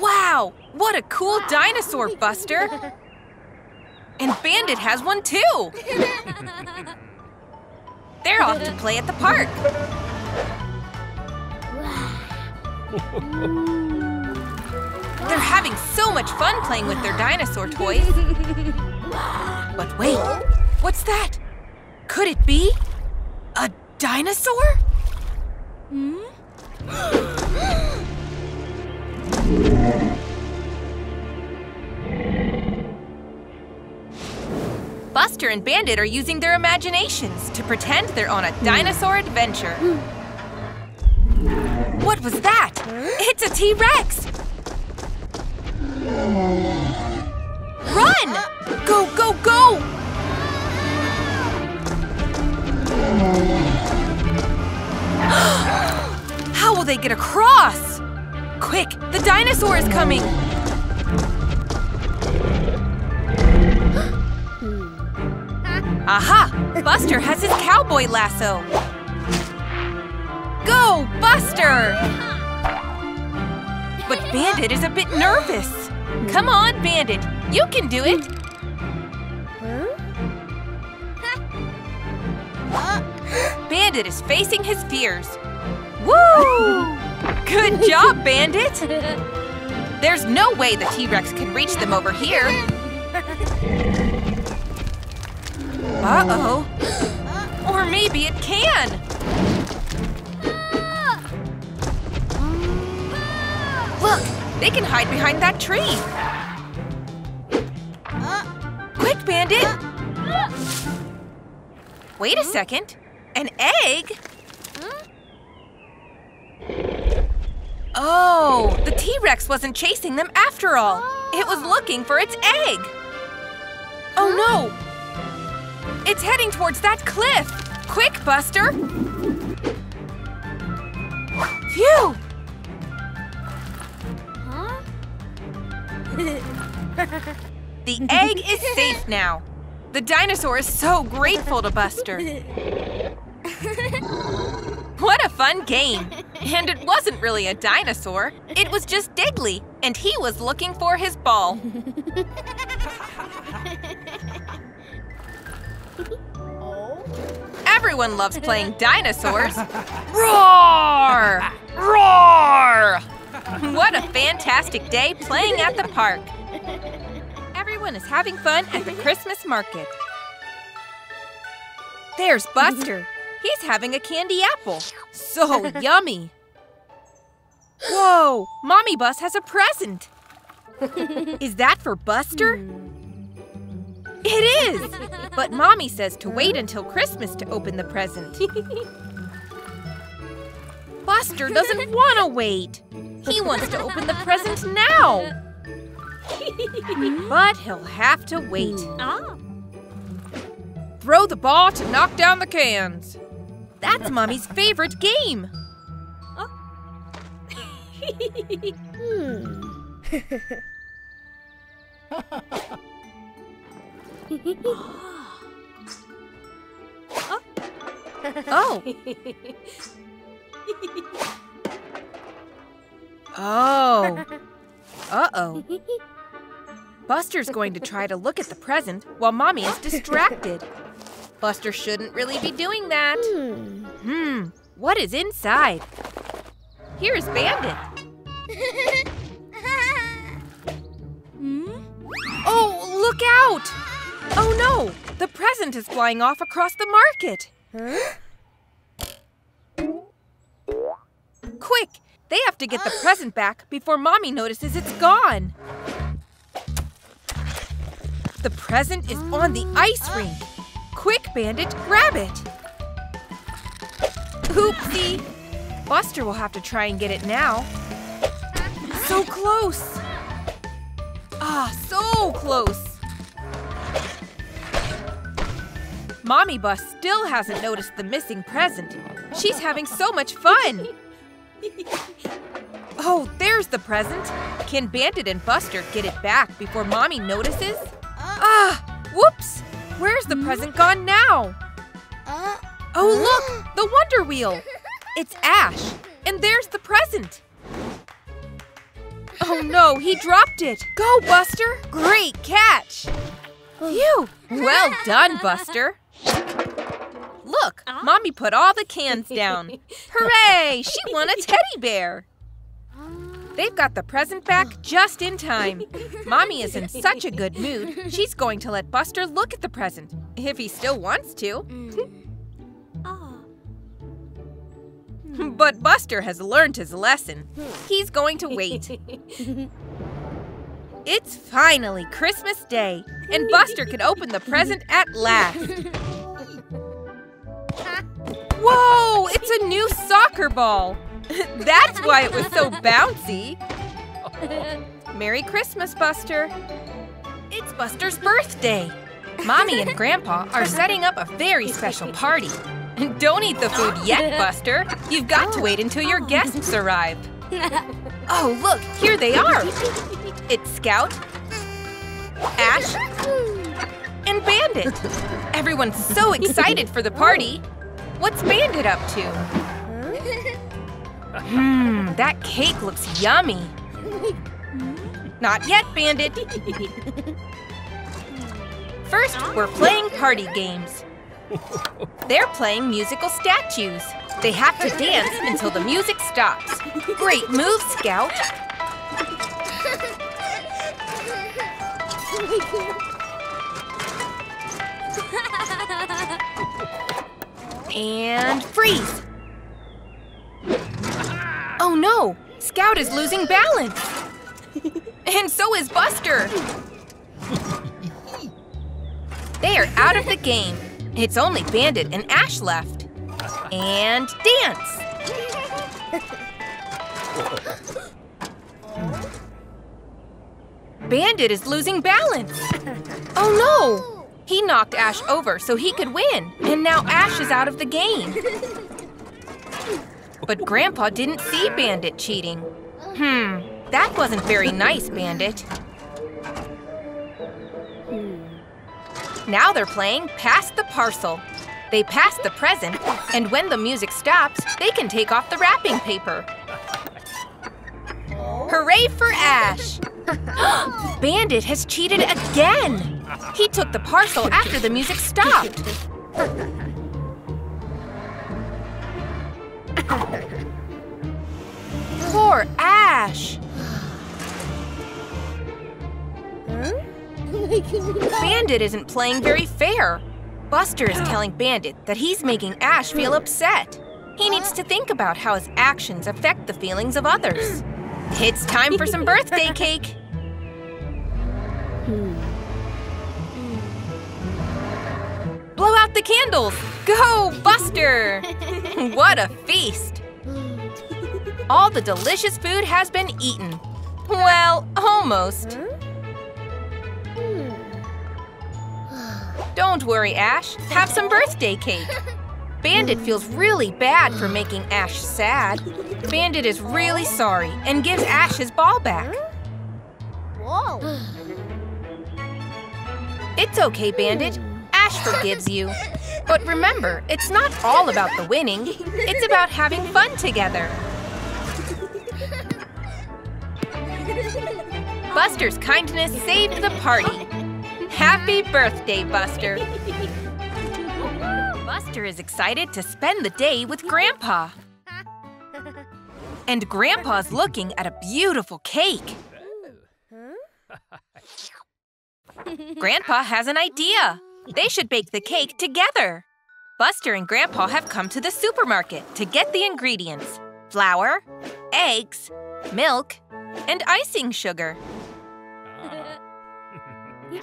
Wow, what a cool dinosaur, Buster. And Bandit has one too. They're off to play at the park. They're having so much fun playing with their dinosaur toys. But wait, what's that? Could it be a dinosaur? Buster and Bandit are using their imaginations to pretend they're on a dinosaur adventure. What was that? It's a T-Rex! Run! Go, go, go! How will they get across? Quick, the dinosaur is coming! Aha! Buster has his cowboy lasso! Go, Buster! But Bandit is a bit nervous. Come on, Bandit. You can do it. Bandit is facing his fears. Woo! Good job, Bandit! There's no way the T-Rex can reach them over here. Uh-oh. Or maybe it can. Look, they can hide behind that tree. Quick, Bandit! Wait a second. An egg? Oh, the T-Rex wasn't chasing them after all. It was looking for its egg. Oh no! It's heading towards that cliff. Quick, Buster! Phew! The egg is safe now. The dinosaur is so grateful to Buster. What a fun game! And it wasn't really a dinosaur. It was just Digley, and he was looking for his ball. Everyone loves playing dinosaurs. Roar! Roar! What a fantastic day playing at the park. Everyone is having fun at the Christmas market. There's Buster. He's having a candy apple. So yummy. Whoa, Mommy Bus has a present. Is that for Buster? It is! But Mommy says to wait until Christmas to open the present. Buster doesn't want to wait. He wants to open the present now. But he'll have to wait. Hmm. Throw the ball to knock down the cans. That's Mommy's favorite game. Oh. Oh. Oh. Uh-oh. Buster's going to try to look at the present while Mommy is distracted. Buster shouldn't really be doing that. Hmm, what is inside? Here's Bandit. hmm? Oh, look out! Oh no, the present is flying off across the market. Huh? Quick, they have to get the present back before Mommy notices it's gone. The present is on the ice rink. Quick, Bandit, grab it. Oopsie. Buster will have to try and get it now. So close. Ah, so close. Mommy Bus still hasn't noticed the missing present. She's having so much fun. Oh, there's the present. Can Bandit and Buster get it back before Mommy notices? Uh. Ah, whoops. Where's the present gone now? Uh. Oh, look, uh. the Wonder Wheel. It's Ash, and there's the present. Oh no, he dropped it. Go, Buster. Great catch. Oh. Phew. Well done, Buster. Look, ah. Mommy put all the cans down. Hooray! She won a teddy bear. They've got the present back just in time. Mommy is in such a good mood, she's going to let Buster look at the present, if he still wants to. Mm. Ah. But Buster has learned his lesson. Hmm. He's going to wait. It's finally Christmas Day, and Buster can open the present at last. Whoa, it's a new soccer ball. That's why it was so bouncy. Merry Christmas, Buster. It's Buster's birthday. Mommy and Grandpa are setting up a very special party. Don't eat the food yet, Buster. You've got to wait until your guests arrive. Oh, look, here they are. It's Scout, Ash, and Bandit. Everyone's so excited for the party. What's Bandit up to? Hmm, that cake looks yummy. Not yet, Bandit. First, we're playing party games. They're playing musical statues. They have to dance until the music stops. Great move, Scout. And freeze. Oh no, Scout is losing balance. And so is Buster. They are out of the game. It's only Bandit and Ash left. And dance. Bandit is losing balance. Oh no! He knocked Ash over so he could win, and now Ash is out of the game. But Grandpa didn't see Bandit cheating. Hmm, that wasn't very nice, Bandit. Now they're playing Pass the Parcel. They pass the present, and when the music stops, they can take off the wrapping paper. Hooray for Ash! Bandit has cheated again! He took the parcel after the music stopped. Poor Ash! Bandit isn't playing very fair. Buster is telling Bandit that he's making Ash feel upset. He needs to think about how his actions affect the feelings of others. It's time for some birthday cake. Blow out the candles! Go, Buster! what a feast! All the delicious food has been eaten. Well, almost. Hmm. Don't worry, Ash. Have some birthday cake. Bandit feels really bad for making Ash sad. Bandit is really sorry and gives Ash his ball back. Whoa. It's okay, Bandit. Ash forgives you. But remember, it's not all about the winning. It's about having fun together. Buster's kindness saved the party. Happy birthday, Buster. Buster is excited to spend the day with Grandpa. And Grandpa's looking at a beautiful cake. Grandpa has an idea. They should bake the cake together. Buster and Grandpa have come to the supermarket to get the ingredients flour, eggs, milk, and icing sugar. Ah.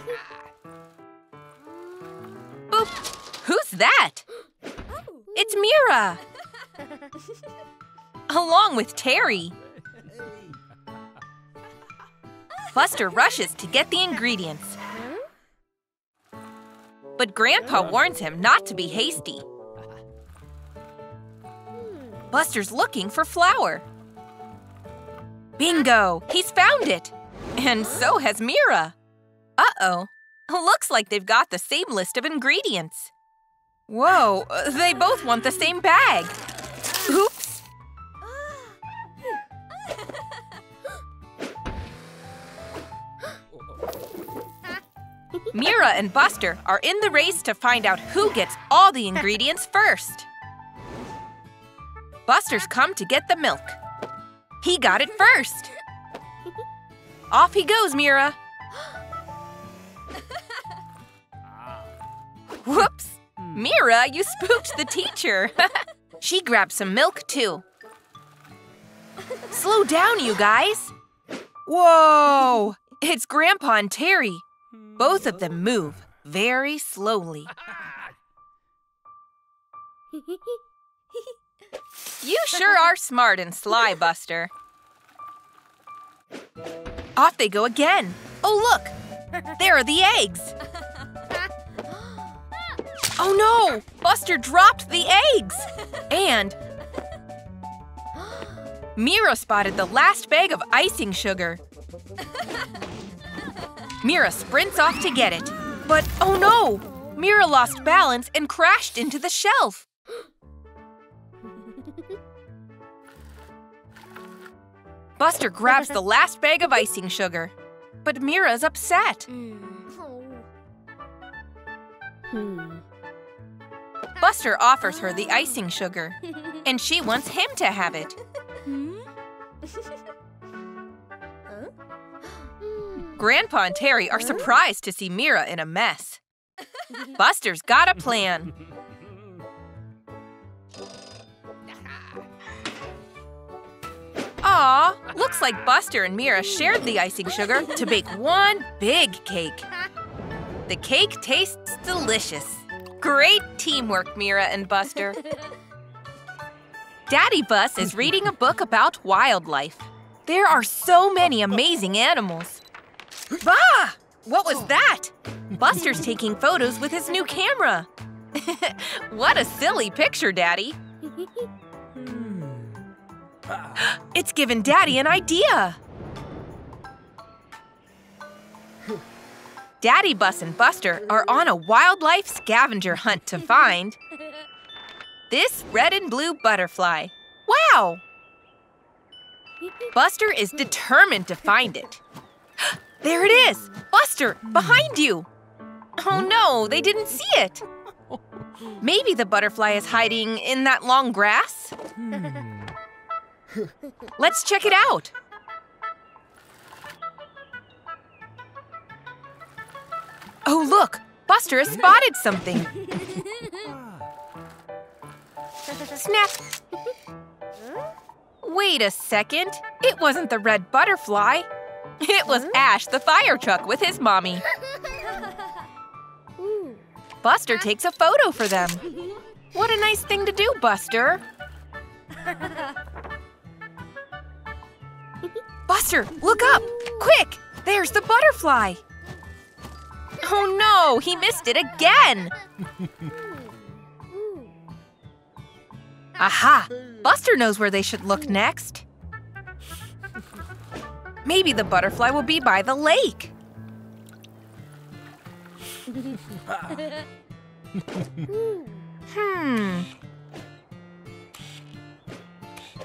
Boop! Who's that? It's Mira! Along with Terry. Buster rushes to get the ingredients. But Grandpa warns him not to be hasty. Buster's looking for flour. Bingo! He's found it! And so has Mira. Uh-oh. Looks like they've got the same list of ingredients. Whoa, they both want the same bag. Oops. Mira and Buster are in the race to find out who gets all the ingredients first. Buster's come to get the milk. He got it first. Off he goes, Mira. Ah. Whoops! Hmm. Mira, you spooked the teacher. she grabbed some milk, too. Slow down, you guys. Whoa! It's Grandpa and Terry. Both of them move very slowly. You sure are smart and sly, Buster. Off they go again. Oh, look! There are the eggs. Oh no! Buster dropped the eggs! And Mira spotted the last bag of icing sugar. Mira sprints off to get it. But oh no! Mira lost balance and crashed into the shelf. Buster grabs the last bag of icing sugar. But Mira's upset. Hmm. Oh. Hmm. Buster offers her the icing sugar, and she wants him to have it. Grandpa and Terry are surprised to see Mira in a mess. Buster's got a plan. Aw, looks like Buster and Mira shared the icing sugar to bake one big cake. The cake tastes delicious. Great teamwork, Mira and Buster. Daddy Bus is reading a book about wildlife. There are so many amazing animals. Bah! What was that? Buster's taking photos with his new camera. what a silly picture, Daddy. It's given Daddy an idea. Daddy Bus and Buster are on a wildlife scavenger hunt to find this red and blue butterfly. Wow! Buster is determined to find it. There it is! Buster, behind you! Oh no, they didn't see it. Maybe the butterfly is hiding in that long grass? Hmm. Let's check it out. Oh, look! Buster has spotted something. snap. Wait a second. It wasn't the red butterfly. It was Ash, the fire truck, with his mommy. Buster takes a photo for them. What a nice thing to do, Buster. Buster, look up! Quick! There's the butterfly! Oh no, he missed it again! Aha! Buster knows where they should look next. Maybe the butterfly will be by the lake. Hmm.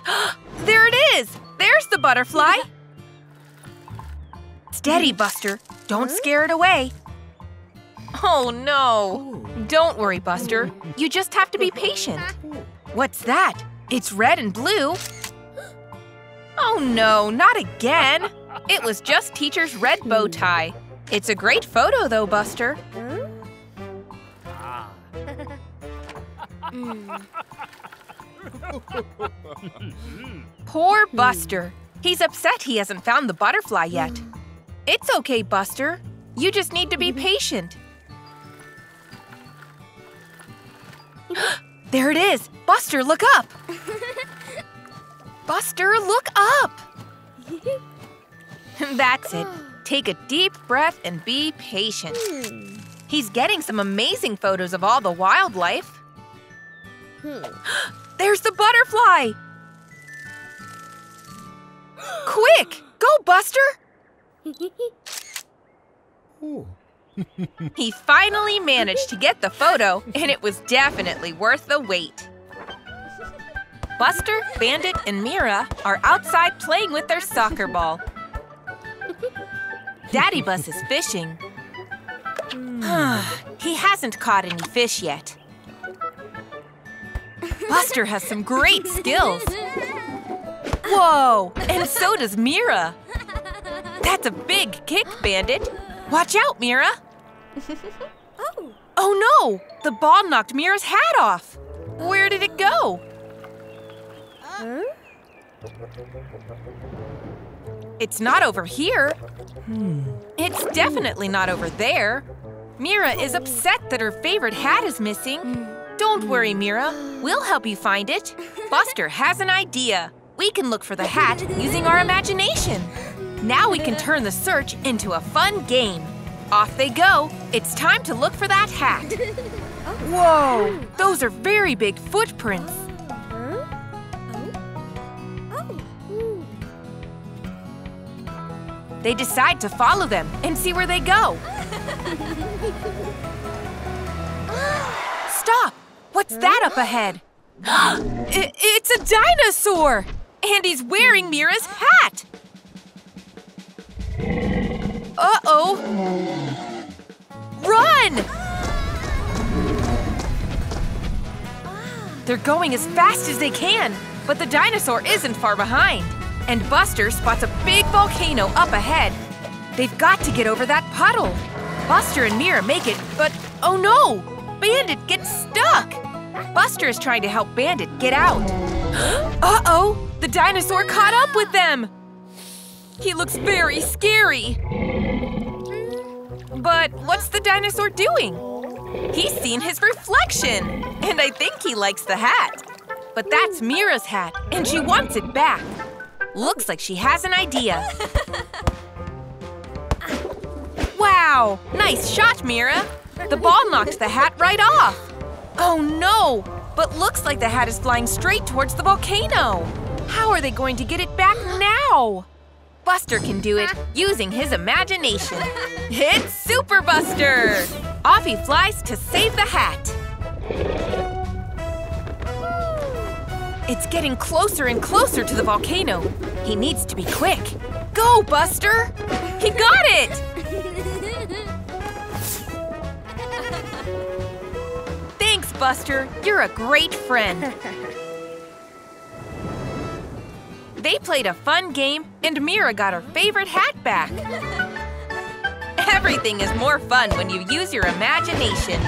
there it is! There's the butterfly! Steady, Buster. Don't scare it away. Oh no! Oh. Don't worry, Buster. You just have to be patient. What's that? It's red and blue. Oh no, not again! It was just teacher's red bow tie. It's a great photo though, Buster. Poor Buster. He's upset he hasn't found the butterfly yet. It's okay, Buster. You just need to be patient. there it is! Buster, look up! Buster, look up! That's it. Take a deep breath and be patient. He's getting some amazing photos of all the wildlife. There's the butterfly! Quick! Go, Buster! he finally managed to get the photo, and it was definitely worth the wait. Buster, Bandit, and Mira are outside playing with their soccer ball. Daddy Bus is fishing. he hasn't caught any fish yet. Buster has some great skills. Whoa, and so does Mira. That's a big kick, Bandit. Watch out, Mira. Oh. Oh no, the ball knocked Mira's hat off. Where did it go? Huh? It's not over here. Hmm. It's definitely not over there. Mira is upset that her favorite hat is missing. Don't worry, Mira. We'll help you find it. Buster has an idea. We can look for the hat using our imagination. Now we can turn the search into a fun game. Off they go. It's time to look for that hat. Whoa, those are very big footprints. They decide to follow them and see where they go. Stop! What's that up ahead? it, it's a dinosaur! And he's wearing Mira's hat! Uh-oh! Run! They're going as fast as they can, but the dinosaur isn't far behind. And Buster spots a big volcano up ahead. They've got to get over that puddle. Buster and Mira make it, but oh no! Bandit gets stuck! Buster is trying to help Bandit get out. Uh-oh! The dinosaur caught up with them! He looks very scary. But what's the dinosaur doing? He's seen his reflection, and I think he likes the hat. But that's Mira's hat, and she wants it back. Looks like she has an idea. wow! Nice shot, Mira! The ball knocked the hat right off. Oh no! But looks like the hat is flying straight towards the volcano. How are they going to get it back now? Buster can do it using his imagination. It's Super Buster! Off he flies to save the hat. It's getting closer and closer to the volcano. He needs to be quick. Go, Buster! He got it! Thanks, Buster. You're a great friend. They played a fun game, and Mira got her favorite hat back. Everything is more fun when you use your imagination.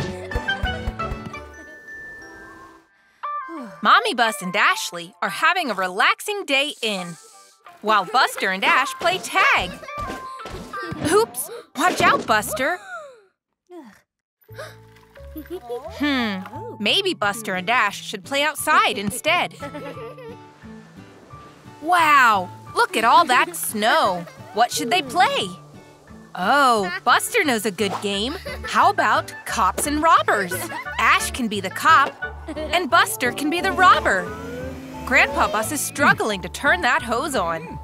Mommy Bus and Ashley are having a relaxing day in, while Buster and Ash play tag. Oops! Watch out, Buster! Hmm, maybe Buster and Ash should play outside instead. Wow, look at all that snow. What should they play? Oh, Buster knows a good game. How about cops and robbers? Ash can be the cop, and Buster can be the robber. Grandpa Bus is struggling to turn that hose on.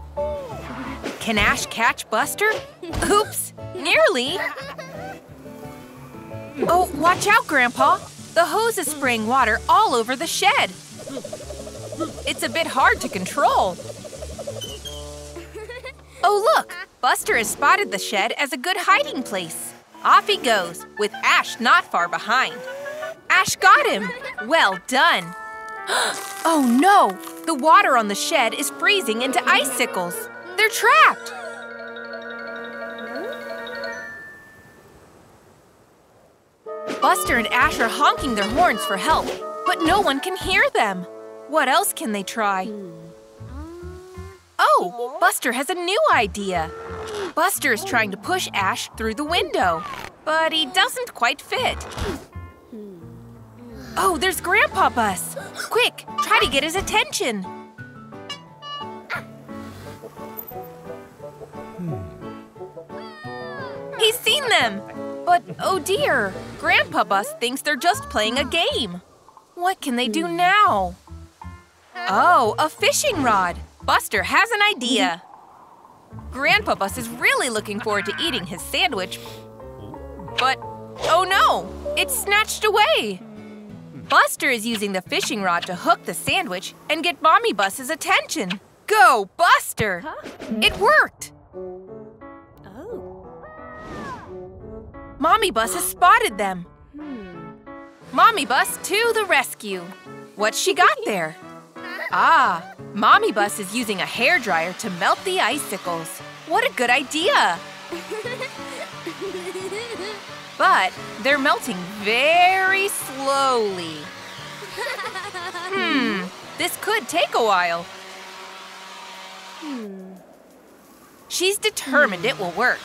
Can Ash catch Buster? Oops, nearly. Oh, watch out, Grandpa. The hose is spraying water all over the shed. It's a bit hard to control. Oh, look! Buster has spotted the shed as a good hiding place. Off he goes, with Ash not far behind. Ash got him! Well done! oh no! The water on the shed is freezing into icicles. They're trapped! Buster and Ash are honking their horns for help, but no one can hear them. What else can they try? Oh, Buster has a new idea. Buster is trying to push Ash through the window, but he doesn't quite fit. Oh, there's Grandpa Bus. Quick, try to get his attention. He's seen them. But oh dear, Grandpa Bus thinks they're just playing a game. What can they do now? Oh, a fishing rod. Buster has an idea. Grandpa Bus is really looking forward to eating his sandwich. But, oh no, it's snatched away. Buster is using the fishing rod to hook the sandwich and get Mommy Bus's attention. Go, Buster! It worked! Oh. Mommy Bus has spotted them. Hmm. Mommy Bus to the rescue. What's she got there? Ah, Mommy Bus is using a hair dryer to melt the icicles. What a good idea! But they're melting very slowly. Hmm, this could take a while. She's determined it will work.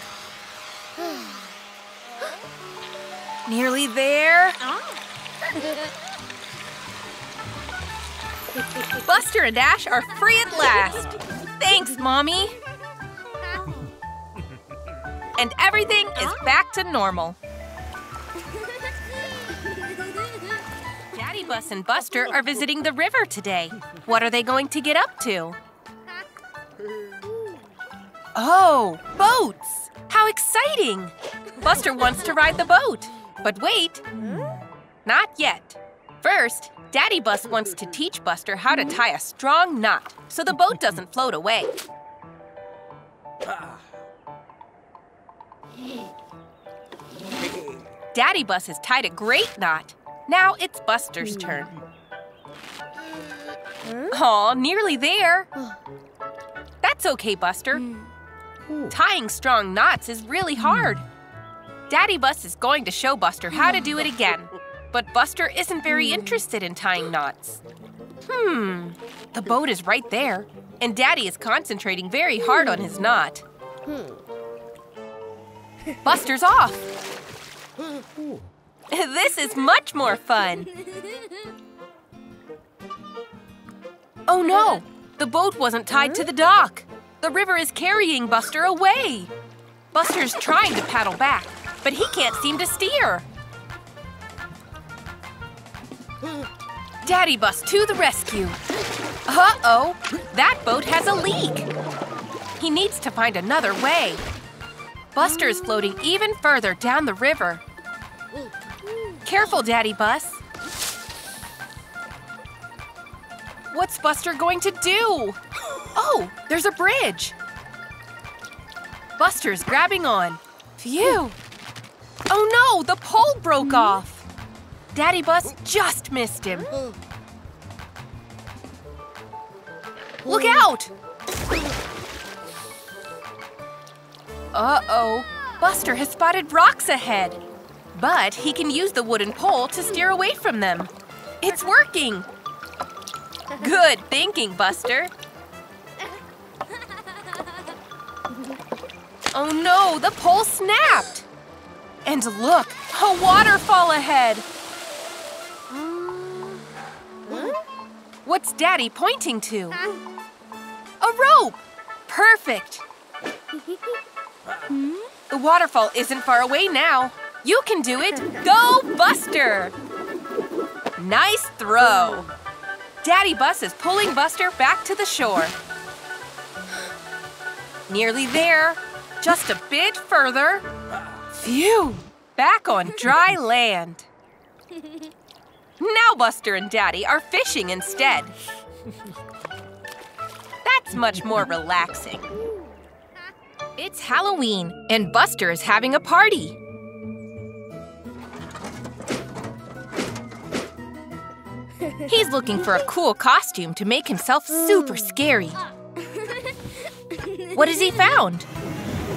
Nearly there. Buster and Ash are free at last. Thanks, Mommy. And everything is back to normal. Daddy Bus and Buster are visiting the river today. What are they going to get up to? Oh, boats! How exciting! Buster wants to ride the boat. But wait, not yet. First, Daddy Bus wants to teach Buster how to tie a strong knot so the boat doesn't float away. Daddy Bus has tied a great knot. Now it's Buster's turn. Aw, nearly there. That's okay, Buster. Tying strong knots is really hard. Daddy Bus is going to show Buster how to do it again. But Buster isn't very hmm. interested in tying knots. Hmm, the boat is right there, and Daddy is concentrating very hard on his knot. Hmm. Buster's off. Hmm. This is much more fun. Oh no, the boat wasn't tied to the dock. The river is carrying Buster away. Buster's trying to paddle back, but he can't seem to steer. Daddy Bus to the rescue. Uh-oh, that boat has a leak. He needs to find another way. Buster is floating even further down the river. Careful, Daddy Bus. What's Buster going to do? Oh, there's a bridge. Buster's grabbing on. Phew. Oh no, the pole broke off. Daddy Bus just missed him. Look out! Uh-oh. Buster has spotted rocks ahead. But he can use the wooden pole to steer away from them. It's working! Good thinking, Buster. Oh no, the pole snapped! And look, a waterfall ahead! What's Daddy pointing to? A rope! Perfect! The waterfall isn't far away now. You can do it! Go, Buster! Nice throw! Daddy Bus is pulling Buster back to the shore. Nearly there. Just a bit further. Phew! Back on dry land. Now Buster and Daddy are fishing instead. That's much more relaxing. It's Halloween, and Buster is having a party. He's looking for a cool costume to make himself super scary. What has he found?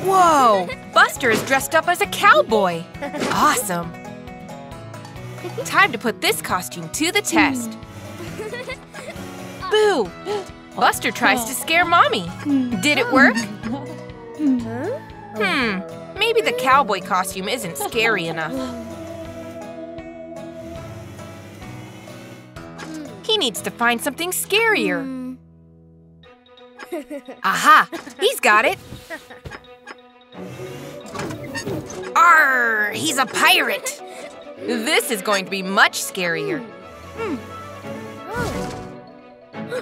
Whoa! Buster is dressed up as a cowboy. Awesome. Time to put this costume to the test. Boo! Buster tries to scare Mommy. Did it work? Hmm, maybe the cowboy costume isn't scary enough. He needs to find something scarier. Aha! He's got it! Arr! He's a pirate! This is going to be much scarier.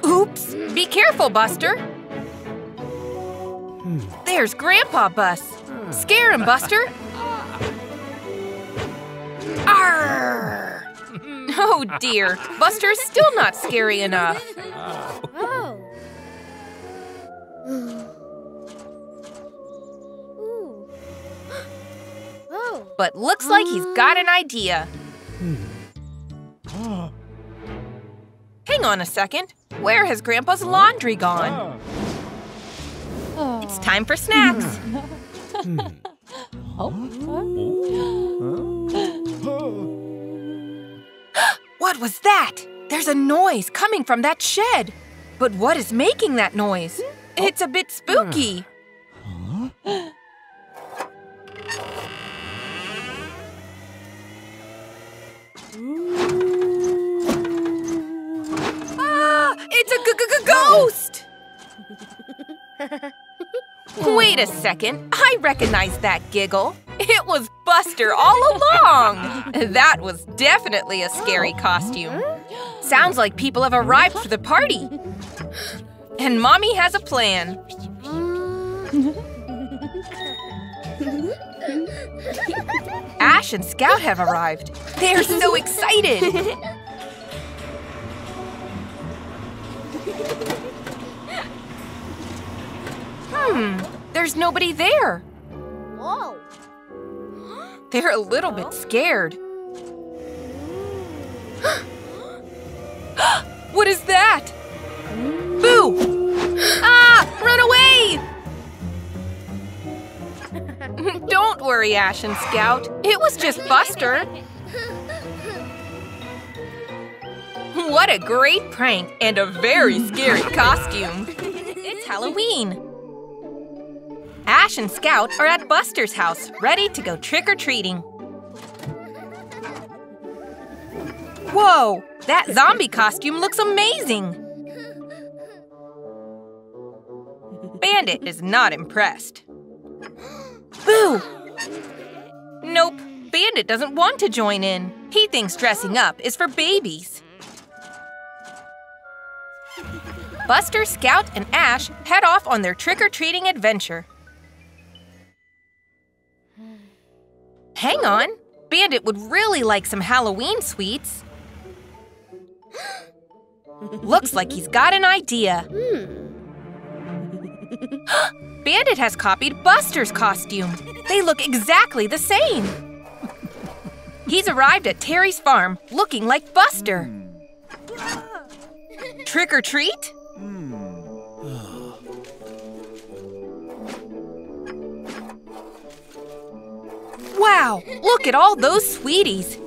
Oops! Be careful, Buster! There's Grandpa Bus! Scare him, Buster! Arr! Oh dear, Buster's still not scary enough. Oh. But looks like he's got an idea. Hang on a second. Where has Grandpa's laundry gone? It's time for snacks. What was that? There's a noise coming from that shed. But what is making that noise? It's a bit spooky. It's a g- g- g- ghost! Wait a second. I recognize that giggle. It was Buster all along. That was definitely a scary costume. Sounds like people have arrived for the party. And Mommy has a plan. Ash and Scout have arrived. They're so excited. Hmm, there's nobody there. Whoa. They're a little bit scared. what is that? Boo! Ah! Run away! Don't worry, Ash and Scout. It was just Buster. What a great prank and a very scary costume. It's Halloween. Ash and Scout are at Buster's house, ready to go trick-or-treating. Whoa! That zombie costume looks amazing! Bandit is not impressed. Boo! Nope, Bandit doesn't want to join in. He thinks dressing up is for babies. Buster, Scout, and Ash head off on their trick-or-treating adventure. Hang on, Bandit would really like some Halloween sweets. Looks like he's got an idea. Hmm. Bandit has copied Buster's costume. They look exactly the same. He's arrived at Terry's farm looking like Buster. Hmm. Trick or treat? Hmm. Wow, look at all those sweeties.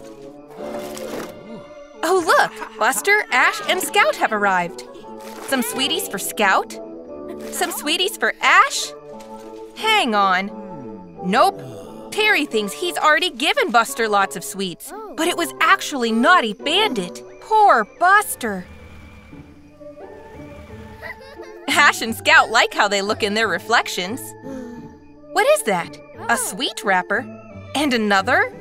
Oh, look, Buster, Ash, and Scout have arrived. Some sweeties for Scout? Some sweeties for Ash? Hang on. Nope. Terry thinks he's already given Buster lots of sweets, but it was actually Naughty Bandit. Poor Buster. Ash and Scout like how they look in their reflections. What is that? A sweet wrapper? And another?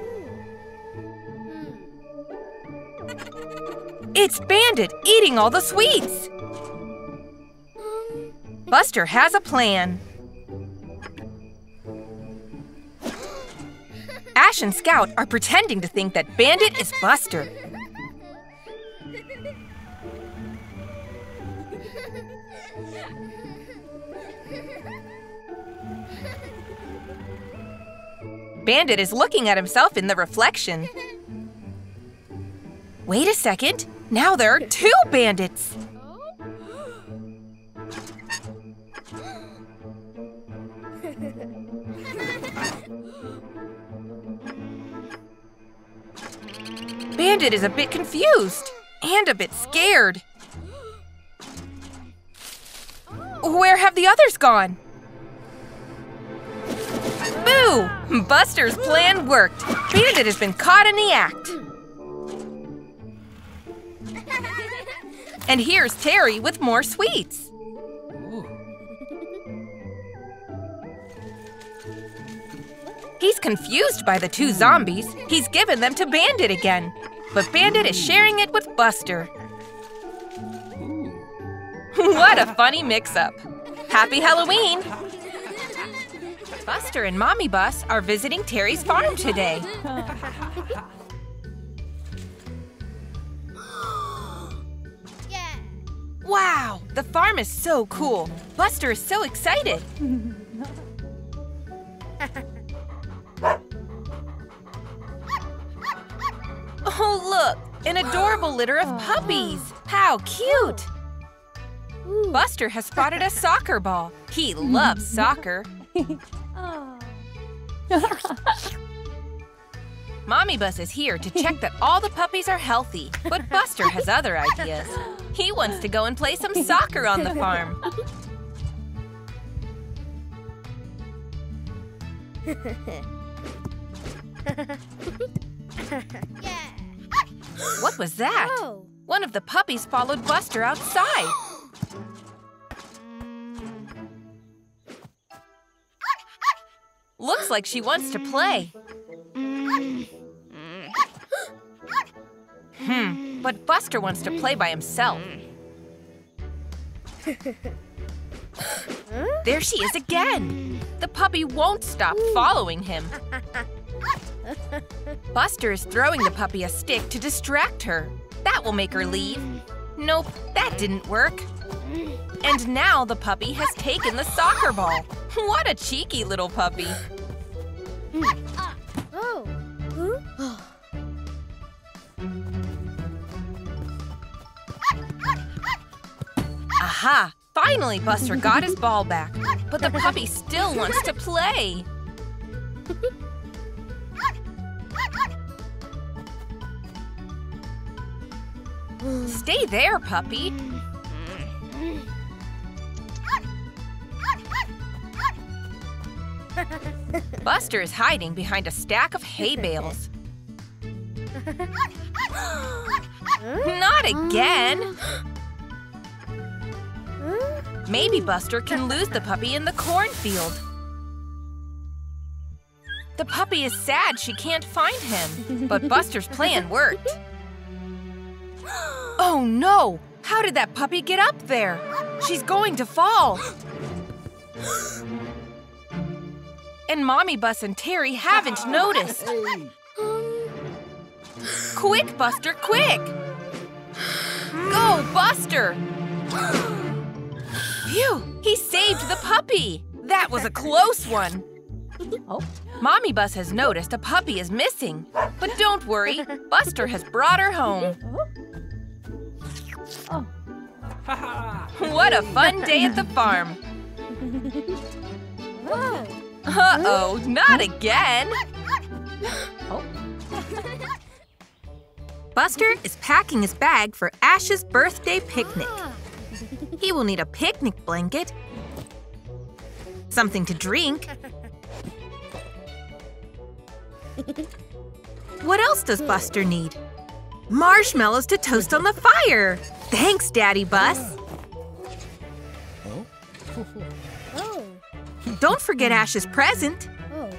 It's Bandit eating all the sweets. Buster has a plan. Ash and Scout are pretending to think that Bandit is Buster. Bandit is looking at himself in the reflection. Wait a second. Now there are two bandits. Bandit is a bit confused and a bit scared. Where have the others gone? Boo! Buster's plan worked. Bandit has been caught in the act. And here's Terry with more sweets. He's confused by the two zombies. He's given them to Bandit again. But Bandit is sharing it with Buster. what a funny mix-up. Happy Halloween! Buster and Mommy Bus are visiting Terry's farm today. Wow, the farm is so cool. Buster is so excited. oh, look, an adorable litter of puppies. How cute. Buster has spotted a soccer ball. He loves soccer. Oh. Mommy Bus is here to check that all the puppies are healthy, but Buster has other ideas. He wants to go and play some soccer on the farm. What was that? Oh. One of the puppies followed Buster outside. Looks like she wants to play. Hmm, but Buster wants to play by himself. There she is again. The puppy won't stop following him. Buster is throwing the puppy a stick to distract her. That will make her leave. Nope, that didn't work. And now the puppy has taken the soccer ball. What a cheeky little puppy. Hmm. Oh. Aha! Finally, Buster got his ball back. But the puppy still wants to play. Stay there, puppy. Hmm. Buster is hiding behind a stack of hay bales. Not again! Maybe Buster can lose the puppy in the cornfield. The puppy is sad she can't find him, but Buster's plan worked. Oh no! How did that puppy get up there? She's going to fall. And Mommy Bus and Terry haven't noticed. Quick, Buster, quick! Go, Buster! Phew! He saved the puppy! That was a close one! Mommy Bus has noticed a puppy is missing. But don't worry, Buster has brought her home. What a fun day at the farm! Uh-oh, not again! Buster is packing his bag for Ash's birthday picnic. He will need a picnic blanket, something to drink. What else does Buster need? Marshmallows to toast on the fire! Thanks, Daddy Bus! Don't forget Ash's present. Oh.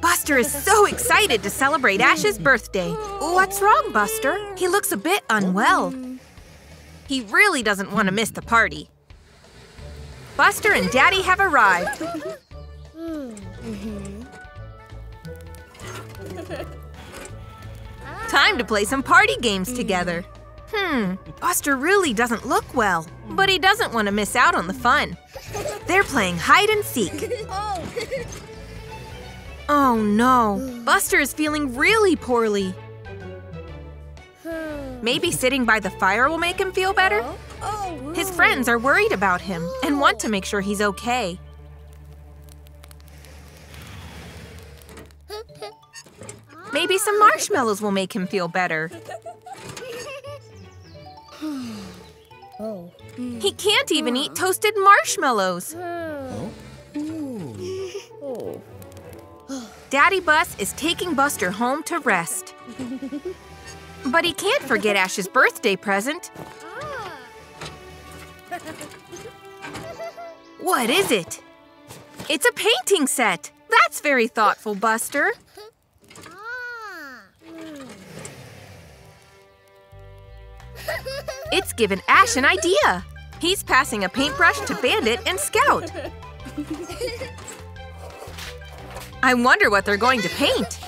Buster is so excited to celebrate Ash's birthday. What's wrong, Buster? He looks a bit unwell. He really doesn't want to miss the party. Buster and Daddy have arrived. Mm-hmm. Time to play some party games together. Hmm, Buster really doesn't look well, but he doesn't want to miss out on the fun. They're playing hide and seek. Oh no, Buster is feeling really poorly. Maybe sitting by the fire will make him feel better? His friends are worried about him and want to make sure he's okay. Maybe some marshmallows will make him feel better. He can't even eat toasted marshmallows. Daddy Bus is taking Buster home to rest. But he can't forget Ash's birthday present. What is it? It's a painting set. That's very thoughtful, Buster. It's given Ash an idea. He's passing a paintbrush to Bandit and Scout. I wonder what they're going to paint.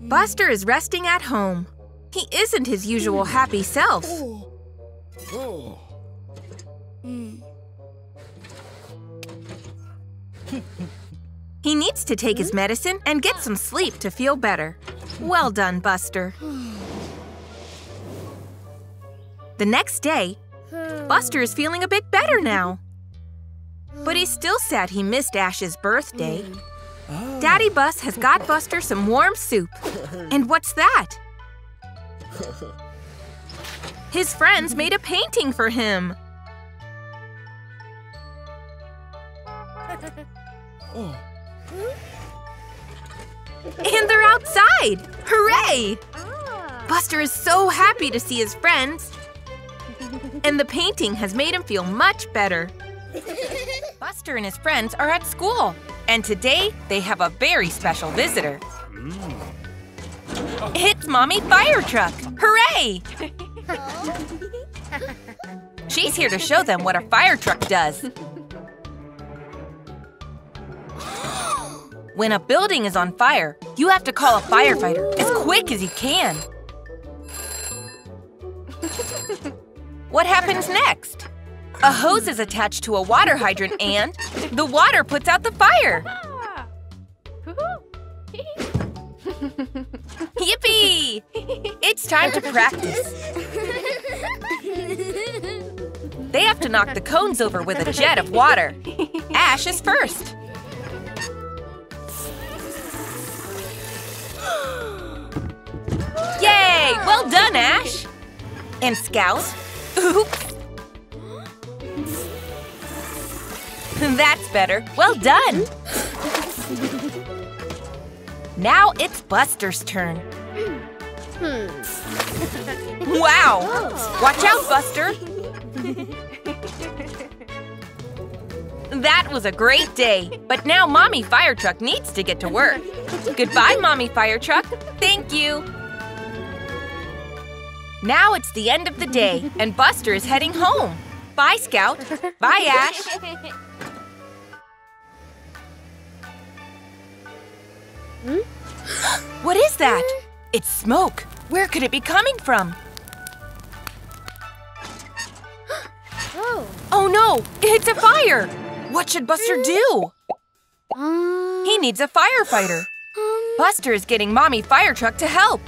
Buster is resting at home. He isn't his usual happy self. He needs to take his medicine and get some sleep to feel better. Well done, Buster. The next day, Buster is feeling a bit better now. But he's still sad he missed Ash's birthday. Daddy Bus has got Buster some warm soup. And what's that? His friends made a painting for him. And they're outside! Hooray! Buster is so happy to see his friends. And the painting has made him feel much better. Buster and his friends are at school, and today they have a very special visitor. Hmm. It's Mommy Fire Truck! Hooray! She's here to show them what a fire truck does. When a building is on fire, you have to call a firefighter as quick as you can. What happens next? A hose is attached to a water hydrant and the water puts out the fire. Yippee! It's time to practice. They have to knock the cones over with a jet of water. Ash is first. Yay! Well done, Ash! And Scout? That's better. Well done! Now it's Buster's turn. Wow! Watch out, Buster! That was a great day, but now Mommy Fire Truck needs to get to work. Goodbye, Mommy Fire Truck. Thank you. Now it's the end of the day, and Buster is heading home. Bye, Scout. Bye, Ash. Hmm? What is that? It's smoke. Where could it be coming from? Oh, oh no! It's a fire! What should Buster do? Um. He needs a firefighter. Um. Buster is getting Mommy Fire Truck to help.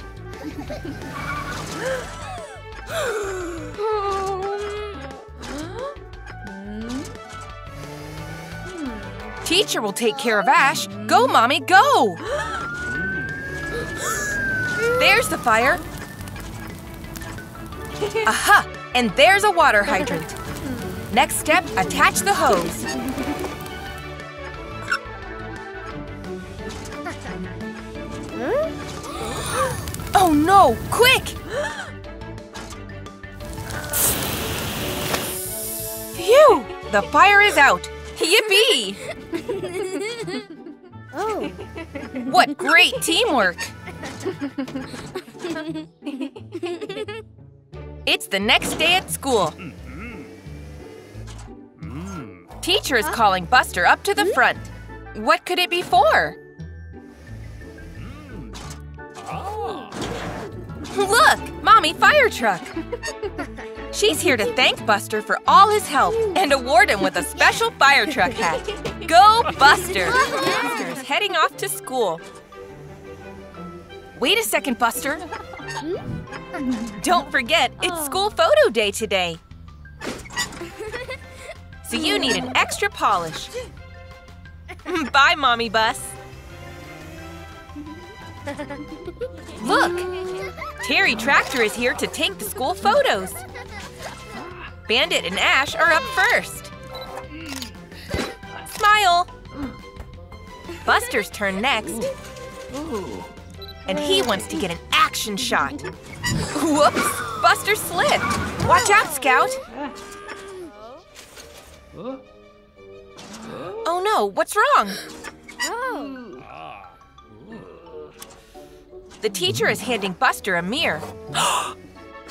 Teacher will take care of Ash. Go, Mommy, go! There's the fire. Aha! And there's a water hydrant. Next step, attach the hose. Oh no! Quick! Phew! The fire is out! Yippee! Oh. What great teamwork! It's the next day at school. Teacher is calling Buster up to the hmm? front. What could it be for? Ah. Look, Mommy Fire Truck. She's here to thank Buster for all his help and award him with a special fire truck hat. Go, Buster! Buster is heading off to school. Wait a second, Buster. Don't forget, it's school photo day today. So you need an extra polish. Bye, Mommy Bus. Look, Terry Tractor is here to take the school photos. Bandit and Ash are up first. Smile! Buster's turn next. And he wants to get an action shot. Whoops! Buster slipped. Watch out, Scout. Oh no, what's wrong? The teacher is handing Buster a mirror.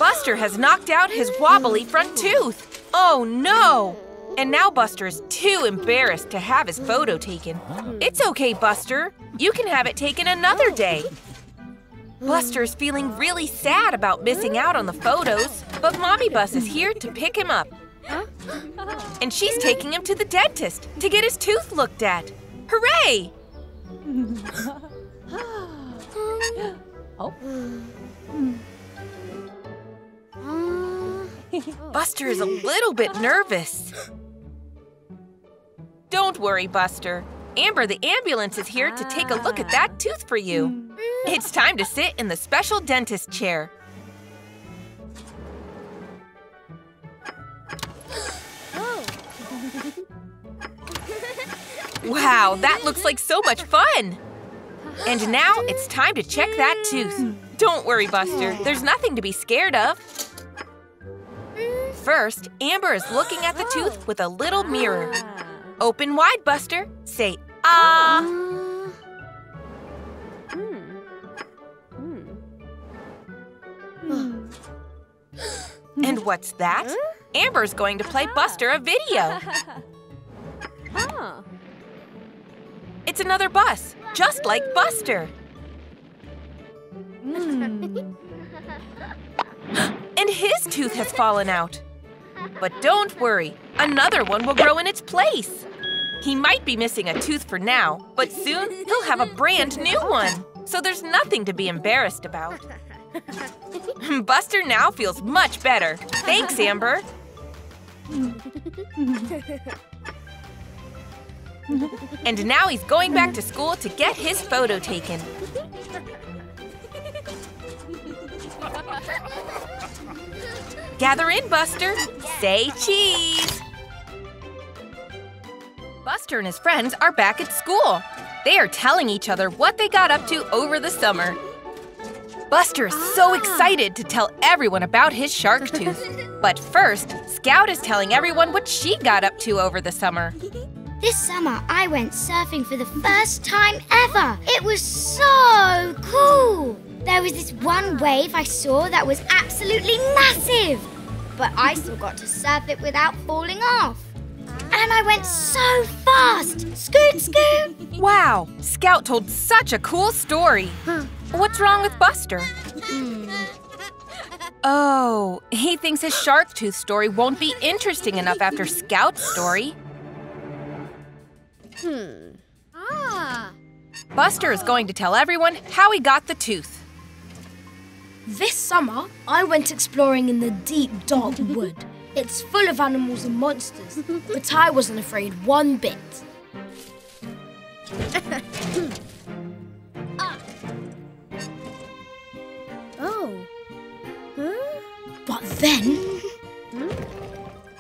Buster has knocked out his wobbly front tooth. Oh no! And now Buster is too embarrassed to have his photo taken. It's okay, Buster. You can have it taken another day. Buster is feeling really sad about missing out on the photos, but Mommy Bus is here to pick him up. And she's taking him to the dentist to get his tooth looked at. Hooray! Oh. Buster is a little bit nervous. Don't worry, Buster. Amber the ambulance is here to take a look at that tooth for you. Hmm. It's time to sit in the special dentist chair. Oh. Wow, that looks like so much fun! And now it's time to check that tooth. Hmm. Don't worry, Buster. There's nothing to be scared of. First, Amber is looking at the tooth with a little mirror. Open wide, Buster. Say, ah. And what's that? Amber's going to play Buster a video. It's another bus, just like Buster. and his tooth has fallen out. But don't worry, another one will grow in its place. He might be missing a tooth for now, but soon he'll have a brand new one. So there's nothing to be embarrassed about. Buster now feels much better. Thanks, Amber. And now he's going back to school to get his photo taken. Gather in, Buster. Say cheese. Buster and his friends are back at school. They are telling each other what they got up to over the summer. Buster is so ah. excited to tell everyone about his shark tooth. But first, Scout is telling everyone what she got up to over the summer. This summer, I went surfing for the first time ever. It was so cool. There was this one wave I saw that was absolutely massive. But I still got to surf it without falling off. And I went so fast. Scoot, scoot. Wow, Scout told such a cool story. What's wrong with Buster? Oh, he thinks his shark tooth story won't be interesting enough after Scout's story. Hmm. Ah. Buster is going to tell everyone how he got the tooth. This summer, I went exploring in the deep, dark wood. It's full of animals and monsters, but I wasn't afraid one bit. Ah. oh. But then,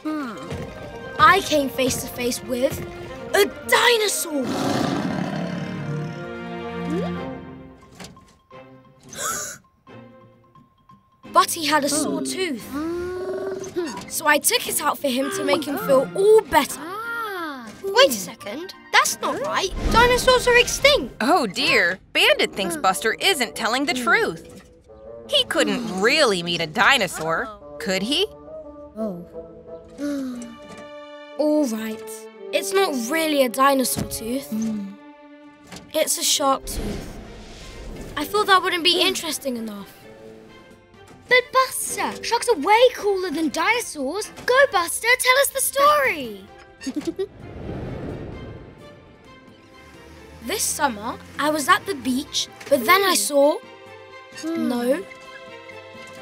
hmm. I came face to face with a dinosaur. Hmm? but he had a sore hmm. tooth. Hmm. So I took it out for him to make him feel all better. Ah. Wait a second. That's not right. Dinosaurs are extinct. Oh dear, Bandit thinks hmm. Buster isn't telling the truth. He couldn't really meet a dinosaur, could he? Oh. all right. It's not really a dinosaur tooth. It's a shark tooth. I thought that wouldn't be interesting enough. But Buster, sharks are way cooler than dinosaurs. Go, Buster, tell us the story. This summer, I was at the beach, but then I hmm. saw. Hmm. No.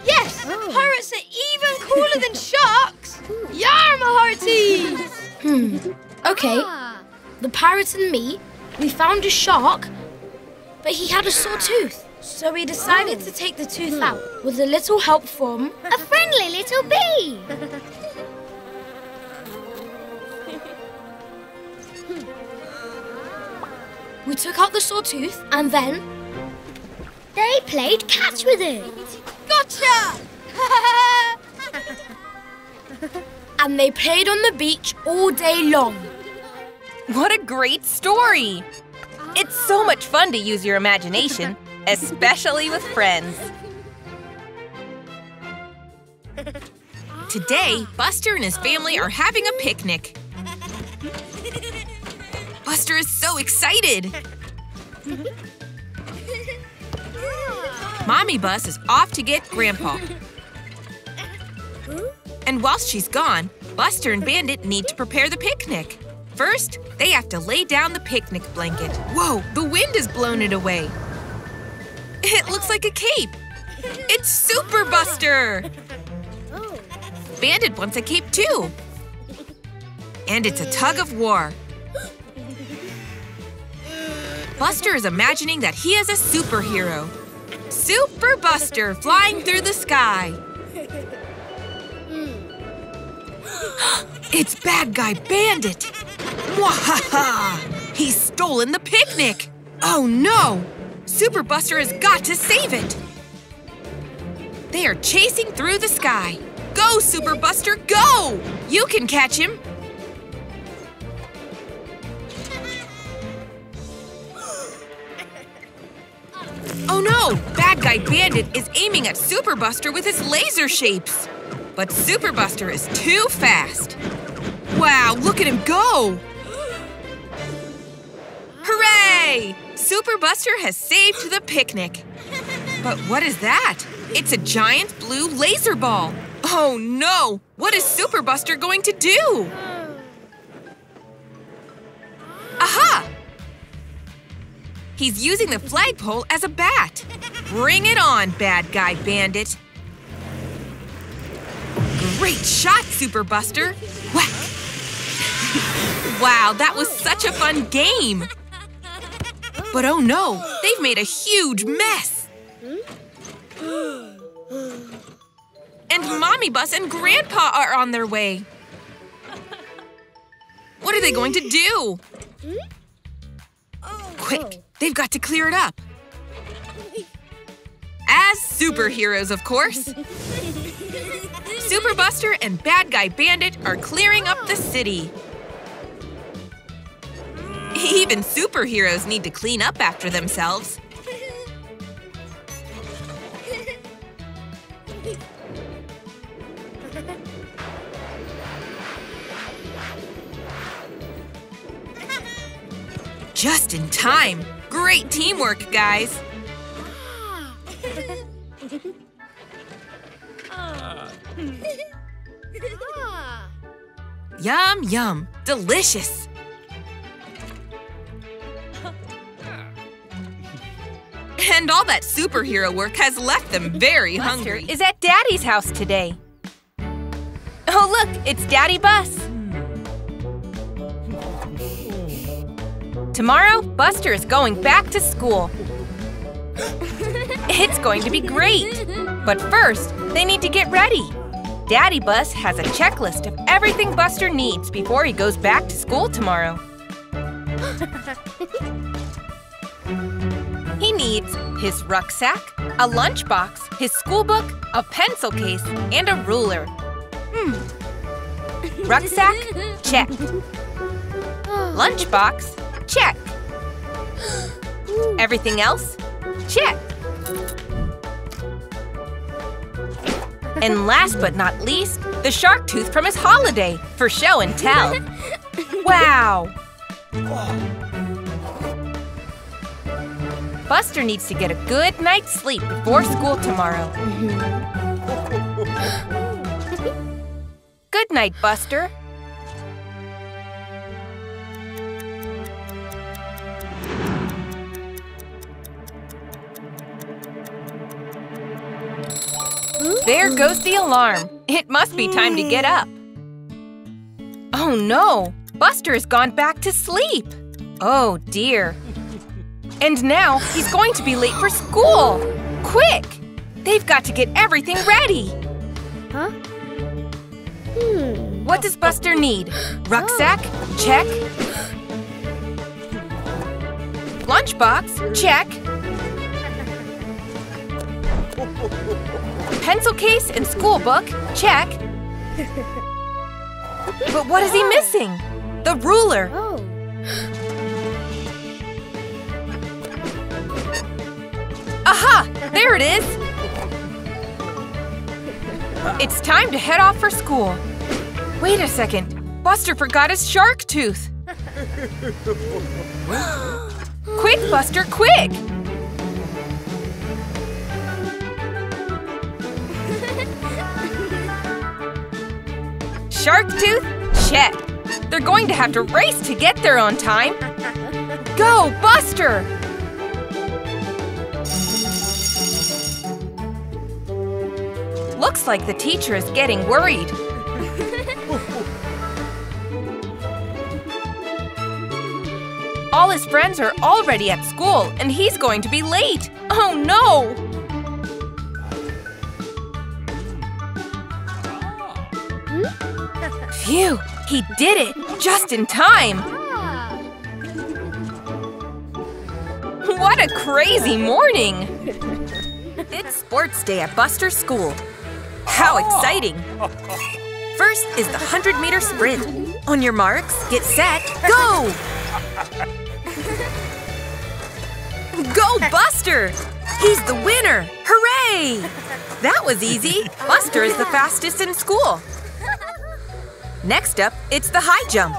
Yes! Oh. Pirates are even cooler than sharks! Hmm. Yarma hearties! Hmm. Okay. Ah. The pirate and me, we found a shark, but he had a sore tooth. So we decided to take the tooth out with a little help from. A friendly little bee. We took out the sore tooth and then. They played catch with it. Gotcha! And they played on the beach all day long. What a great story! It's so much fun to use your imagination, especially with friends. Today, Buster and his family are having a picnic. Buster is so excited! Mommy Bus is off to get Grandpa. And whilst she's gone, Buster and Bandit need to prepare the picnic. First, they have to lay down the picnic blanket. Whoa, the wind has blown it away. It looks like a cape. It's Super Buster! Bandit wants a cape too. And it's a tug of war. Buster is imagining that he is a superhero. Super Buster flying through the sky. it's Bad Guy Bandit. Mwahaha! He's stolen the picnic. Oh no! Super Buster has got to save it. They are chasing through the sky. Go, Super Buster, go! You can catch him. Oh no! Bad Guy Bandit is aiming at Super Buster with his laser shapes. But Super Buster is too fast. Wow, look at him go! Hooray! Super Buster has saved the picnic. But what is that? It's a giant blue laser ball. Oh no! What is Super Buster going to do? Aha! He's using the flagpole as a bat. Bring it on, bad guy bandit. Great shot, Super Buster. Whack! wow, that was such a fun game. But oh no, they've made a huge mess. And Mommy Bus and Grandpa are on their way. What are they going to do? Quick, they've got to clear it up. As superheroes, of course. Super Buster and Bad Guy Bandit are clearing up the city. Even superheroes need to clean up after themselves. Just in time. Great teamwork, guys. Yum, yum. Delicious. And all that superhero work has left them very hungry. is at Daddy's house today. Oh, look, it's Daddy Bus. Tomorrow, Buster is going back to school. It's going to be great. But first, they need to get ready. Daddy Bus has a checklist of everything Buster needs before he goes back to school tomorrow. He needs his rucksack, a lunchbox, his school book, a pencil case, and a ruler. Hmm. Rucksack? Check. Lunchbox? Check. Everything else? Check. And last but not least, the shark tooth from his holiday for show and tell. Wow! Buster needs to get a good night's sleep before school tomorrow. Good night, Buster. There goes the alarm. It must be time to get up. Oh no! Buster has gone back to sleep. Oh dear. And now he's going to be late for school. Quick! They've got to get everything ready. Huh? Hmm. What does Buster need? Rucksack? Check. Lunchbox? Check. Pencil case and school book? Check. But what is he missing? The ruler. Oh. Aha! There it is! It's time to head off for school. Wait a second. Buster forgot his shark tooth. quick, Buster, quick! Shark tooth? Check. They're going to have to race to get there on time. Go, Buster! Looks like the teacher is getting worried. All his friends are already at school, and he's going to be late. Oh no! Phew, he did it just in time. What a crazy morning! It's sports day at Buster School. How exciting! First is the 100 meter sprint. On your marks, get set, go! Go, Buster! He's the winner! Hooray! That was easy. Buster is the fastest in school. Next up, it's the high jump.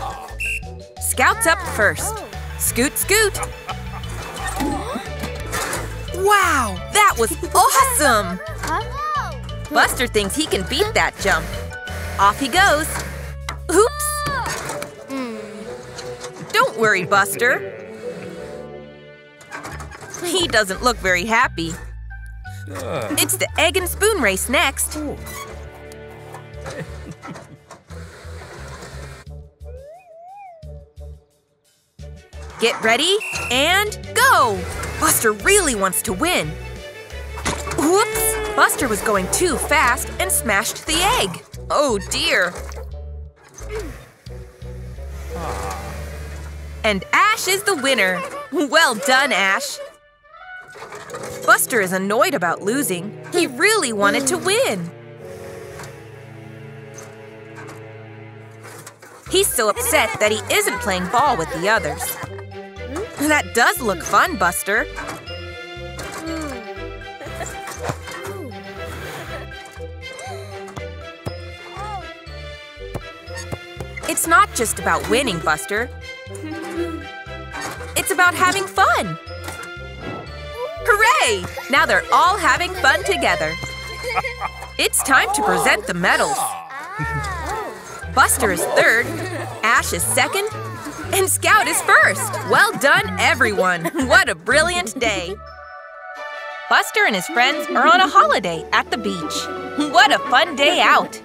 Scouts up first. Scoot, scoot. Wow, that was awesome! Buster thinks he can beat that jump. Off he goes. Oops! Hmm. Don't worry, Buster. He doesn't look very happy. It's the egg and spoon race next. Get ready and go! Buster really wants to win. Whoops! Buster was going too fast and smashed the egg. Oh dear. And Ash is the winner. Well done, Ash. Buster is annoyed about losing. He really wanted to win. He's so upset that he isn't playing ball with the others. That does look fun, Buster. It's not just about winning, Buster. It's about having fun. Hooray! Now they're all having fun together. It's time to present the medals. Buster is third, Ash is second, and Scout is first. Well done, everyone. What a brilliant day. Buster and his friends are on a holiday at the beach. What a fun day out.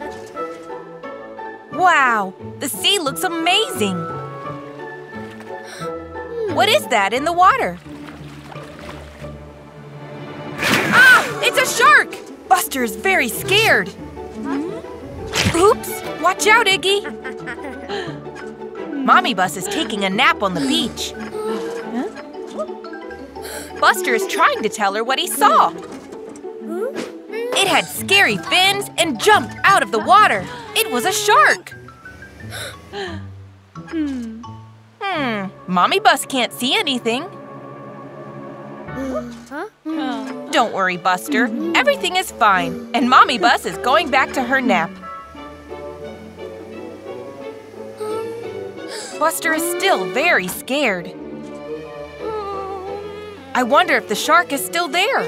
Wow, the sea looks amazing. What is that in the water? Ah! It's a shark! Buster is very scared. Oops! Watch out, Iggy! Mommy Bus is taking a nap on the beach. Buster is trying to tell her what he saw. It had scary fins and jumped out of the water. It was a shark. Hmm, Hmm. Mommy Bus can't see anything. Don't worry, Buster. Everything is fine, and Mommy Bus is going back to her nap. Buster is still very scared. I wonder if the shark is still there.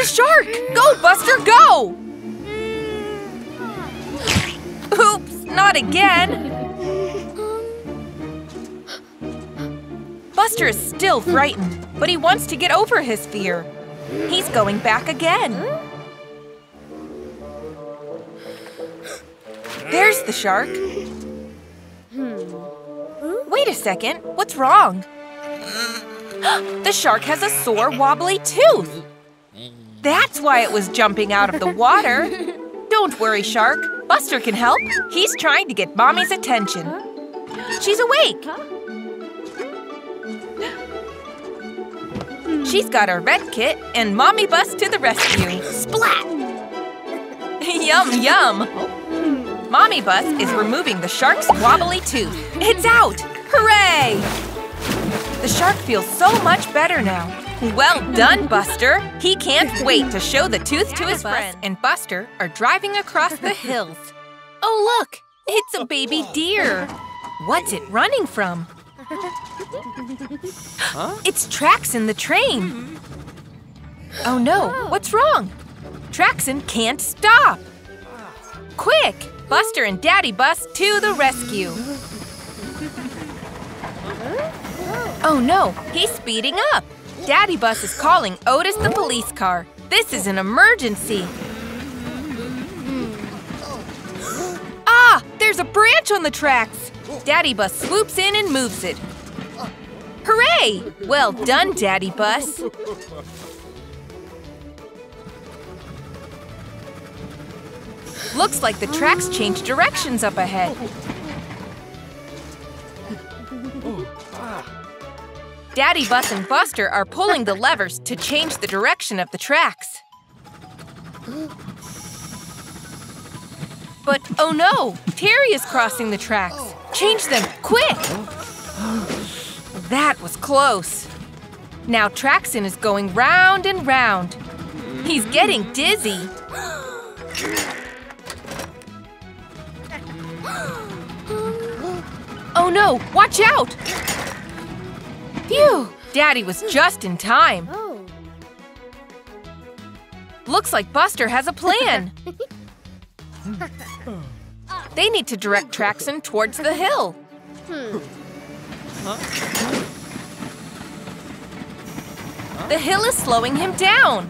It's a shark! Go, Buster, go! Oops, not again. Buster is still frightened, but he wants to get over his fear. He's going back again. There's the shark. Wait a second, what's wrong? the shark has a sore, wobbly tooth. That's why it was jumping out of the water. Don't worry, Shark. Buster can help. He's trying to get Mommy's attention. She's awake. She's got her red kit, and Mommy Bus to the rescue. Splat! yum, yum! Mommy Bus is removing the shark's wobbly tooth. It's out! Hooray! The shark feels so much better now. Well done, Buster! He can't wait to show the tooth to his friends. And Buster are driving across the hills. Oh, look! It's a baby deer. What's it running from? Huh? It's Traxon the train. Oh no, oh. what's wrong? Traxon can't stop. Quick, Buster and Daddy Bus to the rescue. Oh no, he's speeding up. Daddy Bus is calling Otis the police car. This is an emergency. Ah, there's a branch on the tracks. Daddy Bus swoops in and moves it. Hooray! Well done, Daddy Bus. Looks like the tracks change directions up ahead. Daddy Bus and Buster are pulling the levers to change the direction of the tracks. But oh no, Terry is crossing the tracks. Change them, quick! That was close. Now Traxon is going round and round. He's getting dizzy. Oh no, watch out! Phew! Daddy was just in time. Oh. Looks like Buster has a plan. They need to direct Traxon towards the hill. Hmm. The hill is slowing him down.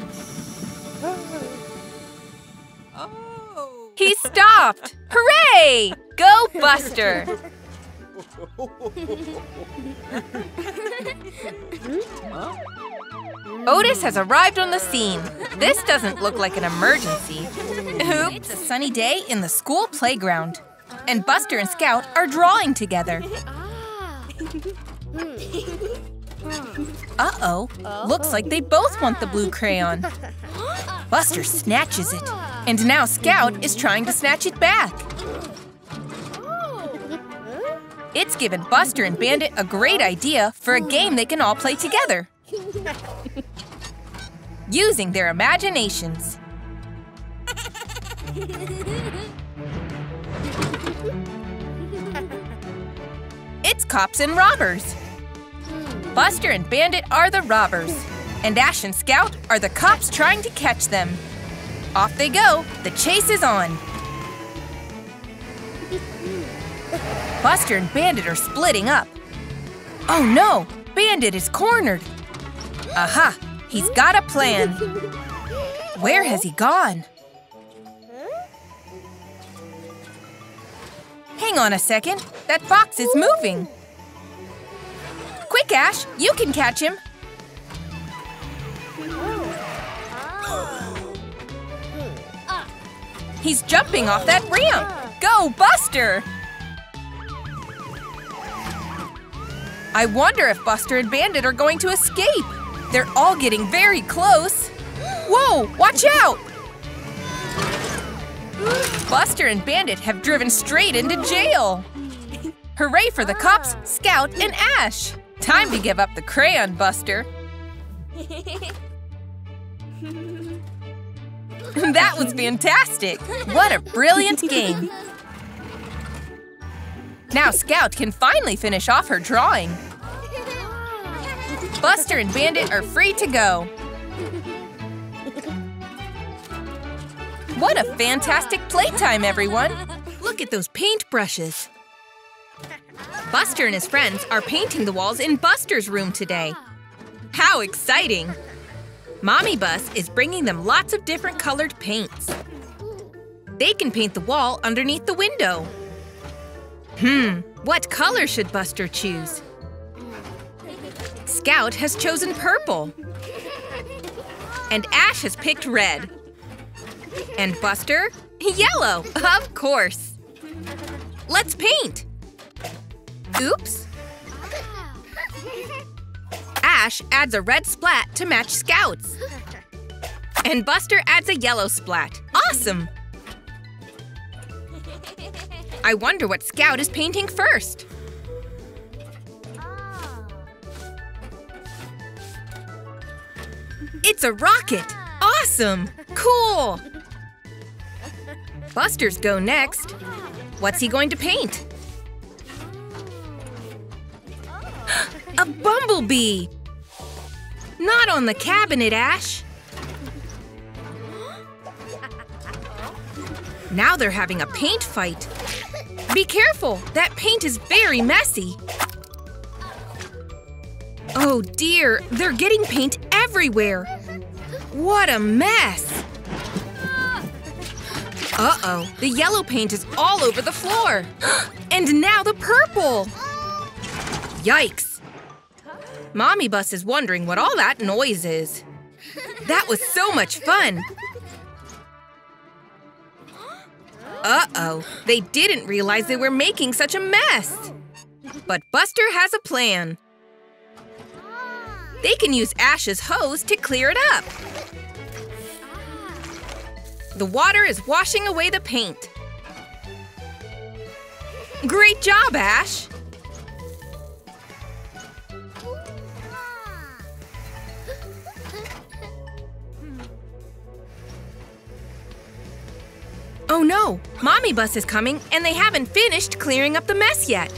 Oh. He stopped! Hooray! Go, Buster! Hmm? Otis has arrived on the scene. This doesn't look like an emergency. Oops, it's a sunny day in the school playground. And Buster and Scout are drawing together. Hmm. Uh-oh, looks like they both want the blue crayon. Buster snatches it, and now Scout is trying to snatch it back. It's given Buster and Bandit a great idea for a game they can all play together. Using their imaginations. It's cops and robbers. Buster and Bandit are the robbers, and Ash and Scout are the cops trying to catch them. Off they go, the chase is on. Buster and Bandit are splitting up. Oh no, Bandit is cornered. Aha, he's got a plan. Where has he gone? Hang on a second. That fox is moving. Quick, Ash. You can catch him. He's jumping off that ramp. Go, Buster! I wonder if Buster and Bandit are going to escape. They're all getting very close. Whoa, watch out! Buster and Bandit have driven straight into jail. Hooray for the cops, Scout, and Ash. Time to give up the crayon, Buster. that was fantastic. What a brilliant game. Now Scout can finally finish off her drawing. Buster and Bandit are free to go. What a fantastic playtime, everyone! Look at those paintbrushes. Buster and his friends are painting the walls in Buster's room today. How exciting! Mommy Bus is bringing them lots of different colored paints. They can paint the wall underneath the window. Hmm, what color should Buster choose? Scout has chosen purple. And Ash has picked red. And Buster? Yellow, of course. Let's paint. Oops. Ash adds a red splat to match Scout's. And Buster adds a yellow splat. Awesome! I wonder what Scout is painting first. It's a rocket! Awesome! Cool! Buster's go next. What's he going to paint? a bumblebee! Not on the cabinet, Ash! Now they're having a paint fight. Be careful! That paint is very messy. Oh dear, they're getting paint everywhere. What a mess! Uh-oh, the yellow paint is all over the floor. And now the purple! Yikes! Mommy Bus is wondering what all that noise is. That was so much fun! Uh-oh, they didn't realize they were making such a mess. But Buster has a plan. They can use Ash's hose to clear it up. The water is washing away the paint. Great job, Ash! Oh no! Mommy Bus is coming and they haven't finished clearing up the mess yet.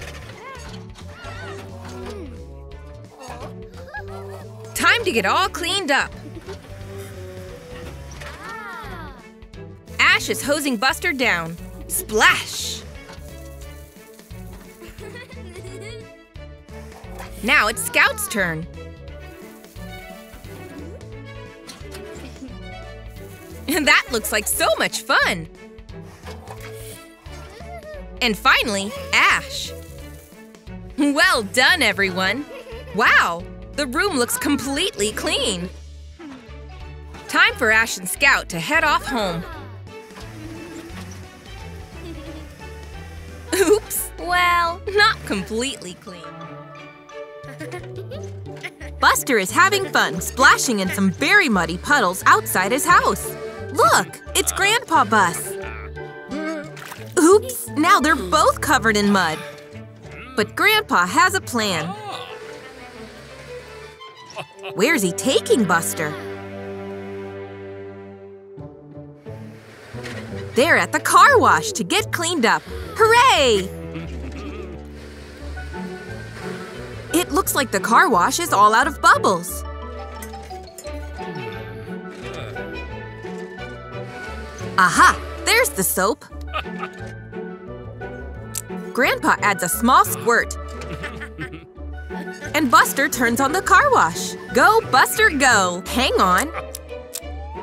Time to get all cleaned up. Ash is hosing Buster down. Splash! Now it's Scout's turn. And that looks like so much fun! And finally, Ash. Well done, everyone! Wow, the room looks completely clean. Time for Ash and Scout to head off home. Oops, well, not completely clean. Buster is having fun splashing in some very muddy puddles outside his house. Look, it's Grandpa Bus. Oops, now they're both covered in mud. But Grandpa has a plan. Where's he taking Buster? They're at the car wash to get cleaned up. Hooray! It looks like the car wash is all out of bubbles. Aha! There's the soap. Grandpa adds a small squirt. And Buster turns on the car wash. Go, Buster, go! Hang on.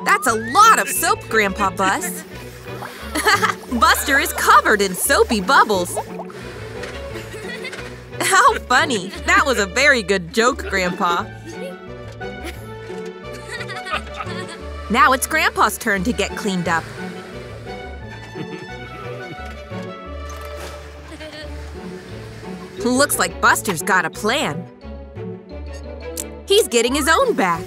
That's a lot of soap, Grandpa Bus. Buster is covered in soapy bubbles. How funny! That was a very good joke, Grandpa. Now it's Grandpa's turn to get cleaned up. Looks like Buster's got a plan. He's getting his own back.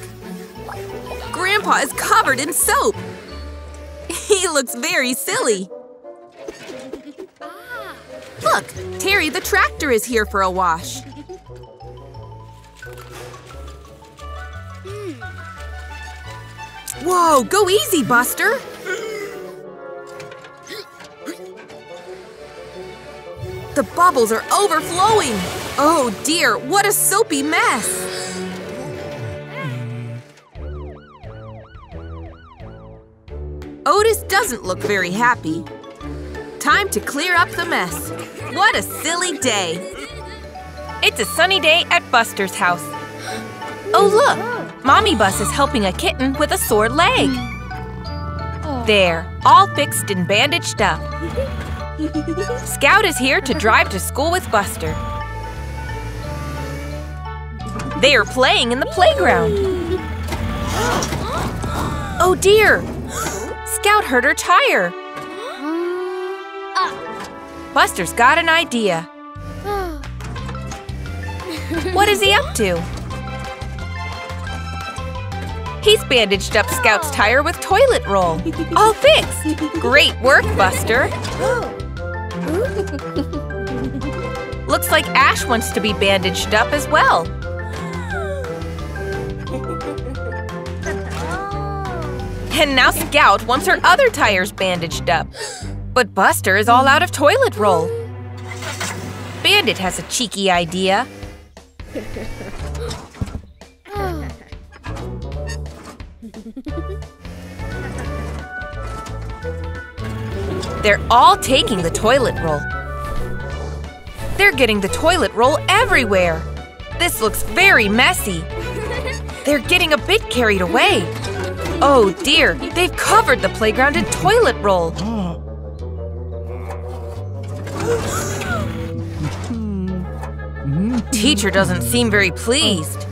Grandpa is covered in soap. He looks very silly. Look, Terry the tractor is here for a wash. Whoa, go easy, Buster. The bubbles are overflowing. Oh dear, what a soapy mess. Otis doesn't look very happy. Time to clear up the mess. What a silly day. It's a sunny day at Buster's house. Oh, look! Mommy Bus is helping a kitten with a sore leg. There, all fixed and bandaged up. Scout is here to drive to school with Buster. They are playing in the playground. Oh dear! Scout hurt her tire. Buster's got an idea. What is he up to? He's bandaged up Scout's tire with toilet roll. All fixed! Great work, Buster! Looks like Ash wants to be bandaged up as well. And now Scout wants her other tires bandaged up. But Buster is all out of toilet roll. Bandit has a cheeky idea. They're all taking the toilet roll. They're getting the toilet roll everywhere. This looks very messy. They're getting a bit carried away. Oh dear, they've covered the playground in toilet roll. Teacher doesn't seem very pleased.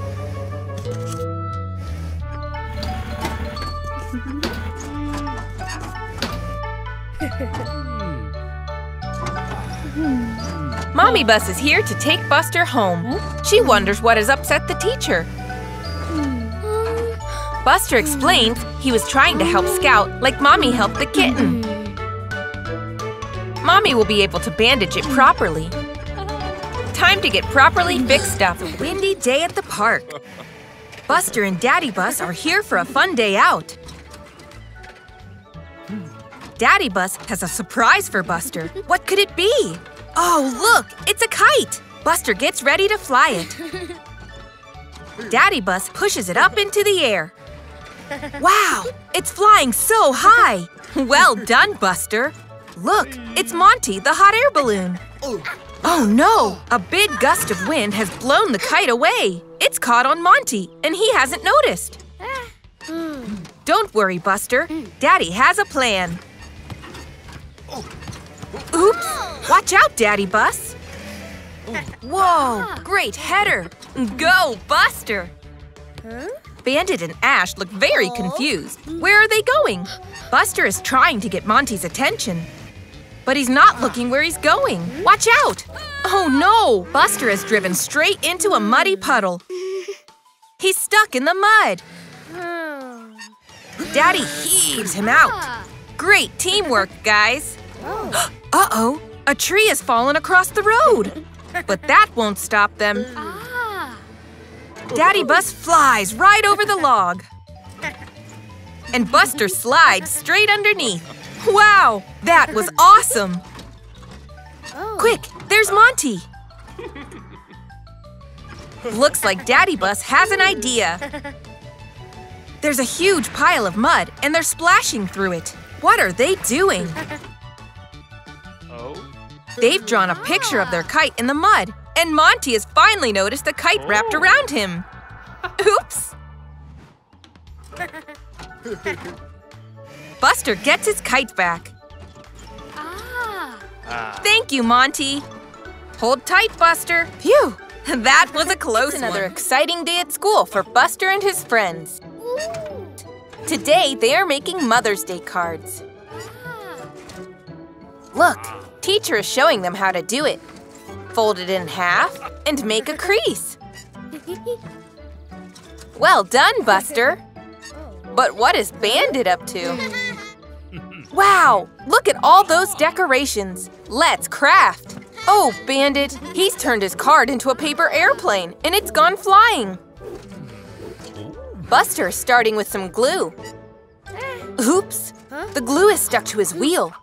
Mommy Bus is here to take Buster home. She wonders what has upset the teacher. Buster explains he was trying to help Scout like Mommy helped the kitten. Mommy will be able to bandage it properly. Time to get properly fixed up. A windy day at the park. Buster and Daddy Bus are here for a fun day out. Daddy Bus has a surprise for Buster. What could it be? Oh, look, it's a kite. Buster gets ready to fly it. Daddy Bus pushes it up into the air. Wow, it's flying so high. Well done, Buster. Look, it's Monty, the hot air balloon. Oh no, a big gust of wind has blown the kite away. It's caught on Monty, and he hasn't noticed. Hmm. Don't worry, Buster. Daddy has a plan. Oh. Oops! Watch out, Daddy Bus! Whoa, great header! Go, Buster! Bandit and Ash look very confused. Where are they going? Buster is trying to get Monty's attention. But he's not looking where he's going. Watch out! Oh no! Buster has driven straight into a muddy puddle. He's stuck in the mud. Daddy heaves him out. Great teamwork, guys. Oh. Uh-oh, a tree has fallen across the road. But that won't stop them. Daddy Bus flies right over the log. And Buster slides straight underneath. Wow, that was awesome. Quick, there's Monty. Looks like Daddy Bus has an idea. There's a huge pile of mud and they're splashing through it. What are they doing? They've drawn a picture of their kite in the mud, and Monty has finally noticed the kite wrapped oh. around him. Oops! Buster gets his kite back. Ah. Ah. Thank you, Monty. Hold tight, Buster. Phew! That was a close one. Another exciting day at school for Buster and his friends. Today, they are making Mother's Day cards. Ah. Look, teacher is showing them how to do it. Fold it in half and make a crease. Well done, Buster. But what is Bandit up to? Wow, look at all those decorations. Let's craft. Oh, Bandit, he's turned his card into a paper airplane and it's gone flying. Buster is starting with some glue. Oops, the glue is stuck to his wheel.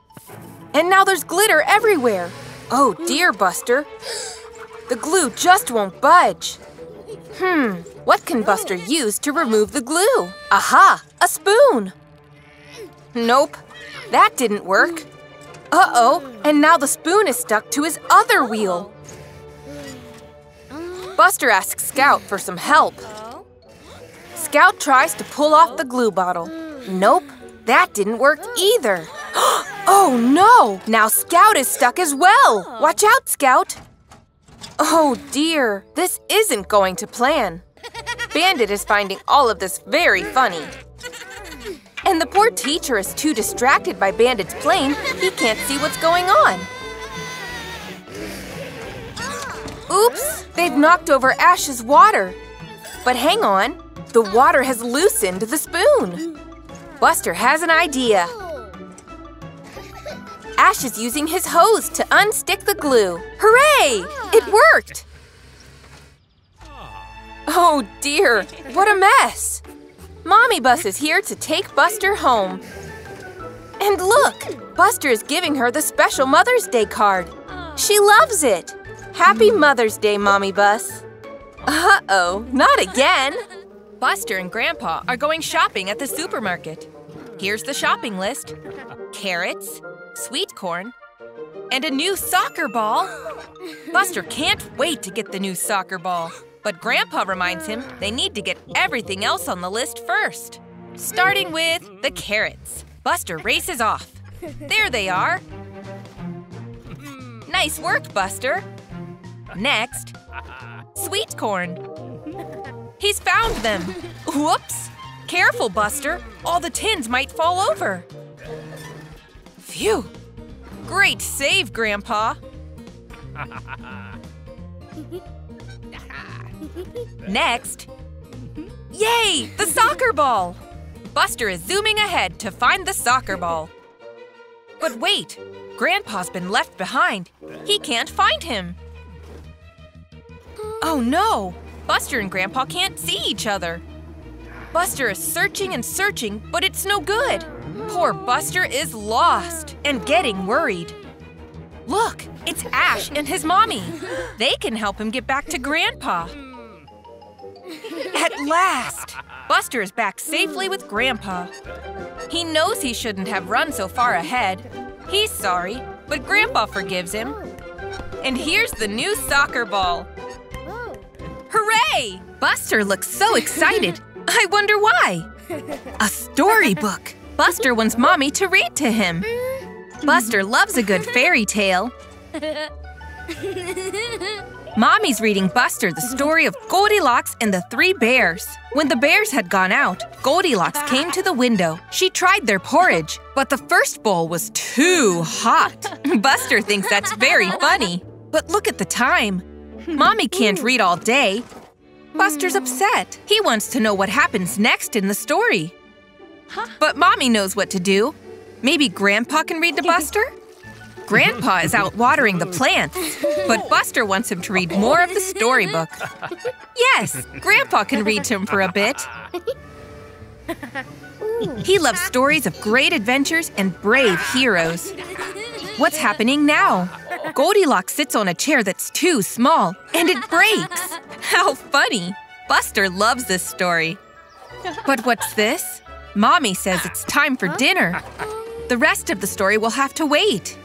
And now there's glitter everywhere. Oh dear, Buster. The glue just won't budge. Hmm, what can Buster use to remove the glue? Aha, a spoon. Nope, that didn't work. Uh-oh, and now the spoon is stuck to his other wheel. Buster asks Scout for some help. Scout tries to pull off the glue bottle. Nope, that didn't work either. oh no! Now Scout is stuck as well! Watch out, Scout! Oh dear, this isn't going to plan. Bandit is finding all of this very funny. And the poor teacher is too distracted by Bandit's plane, he can't see what's going on. Oops, they've knocked over Ash's water. But hang on, the water has loosened the spoon. Buster has an idea. Ash is using his hose to unstick the glue. Hooray! It worked! Oh dear, what a mess! Mommy Bus is here to take Buster home. And look, Buster is giving her the special Mother's Day card. She loves it. Happy Mother's Day, Mommy Bus. Uh-oh, not again. Buster and Grandpa are going shopping at the supermarket. Here's the shopping list. Carrots, sweet corn, and a new soccer ball. Buster can't wait to get the new soccer ball. But Grandpa reminds him they need to get everything else on the list first. Starting with the carrots. Buster races off. There they are. Nice work, Buster. Next, sweet corn. He's found them. Whoops. Careful, Buster. All the tins might fall over. Phew. Great save, Grandpa. Next. Yay! The soccer ball! Buster is zooming ahead to find the soccer ball. But wait! Grandpa's been left behind. He can't find him. Oh no! Buster and Grandpa can't see each other. Buster is searching and searching, but it's no good. Poor Buster is lost and getting worried. Look, it's Ash and his mommy. They can help him get back to Grandpa. At last! Buster is back safely with Grandpa. He knows he shouldn't have run so far ahead. He's sorry, but Grandpa forgives him. And here's the new soccer ball. Hooray! Buster looks so excited. I wonder why. A storybook. Buster wants Mommy to read to him. Buster loves a good fairy tale. Mommy's reading Buster the story of Goldilocks and the Three Bears. When the bears had gone out, Goldilocks came to the window. She tried their porridge, but the first bowl was too hot. Buster thinks that's very funny. But look at the time. Mommy can't read all day. Buster's upset. He wants to know what happens next in the story. But Mommy knows what to do. Maybe Grandpa can read to Buster? Grandpa is out watering the plants, but Buster wants him to read more of the storybook. Yes, Grandpa can read to him for a bit. He loves stories of great adventures and brave heroes. What's happening now? Goldilocks sits on a chair that's too small, and it breaks. How funny! Buster loves this story. But what's this? Mommy says it's time for dinner. The rest of the story will have to wait.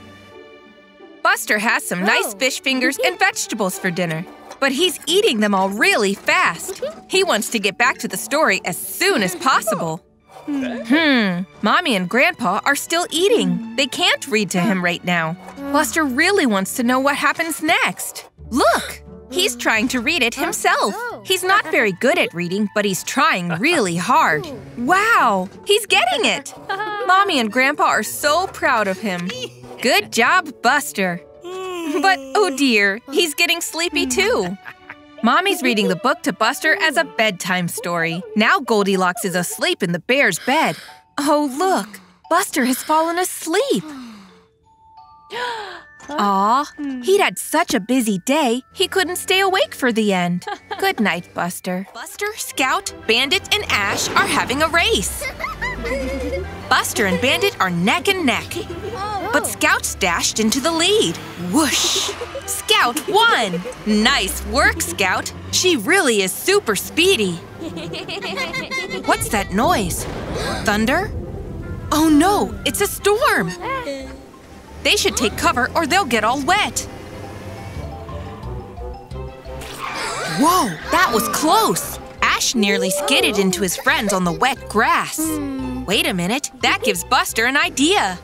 Buster has some nice fish fingers and vegetables for dinner, but he's eating them all really fast. He wants to get back to the story as soon as possible. Hmm, Mommy and Grandpa are still eating. They can't read to him right now. Buster really wants to know what happens next. Look! He's trying to read it himself. He's not very good at reading, but he's trying really hard. Wow! He's getting it! Mommy and Grandpa are so proud of him. Good job, Buster. But oh dear, he's getting sleepy too. Mommy's reading the book to Buster as a bedtime story. Now Goldilocks is asleep in the bear's bed. Oh, look! Buster has fallen asleep. Aw, hmm. he'd had such a busy day, he couldn't stay awake for the end. Good night, Buster. Buster, Scout, Bandit, and Ash are having a race. Buster and Bandit are neck and neck. Oh. But Scout's dashed into the lead. Whoosh! Scout won! Nice work, Scout. She really is super speedy. What's that noise? Thunder? Oh no, it's a storm! They should take cover or they'll get all wet. Whoa, that was close! Ash nearly skidded into his friends on the wet grass. Wait a minute, that gives Buster an idea.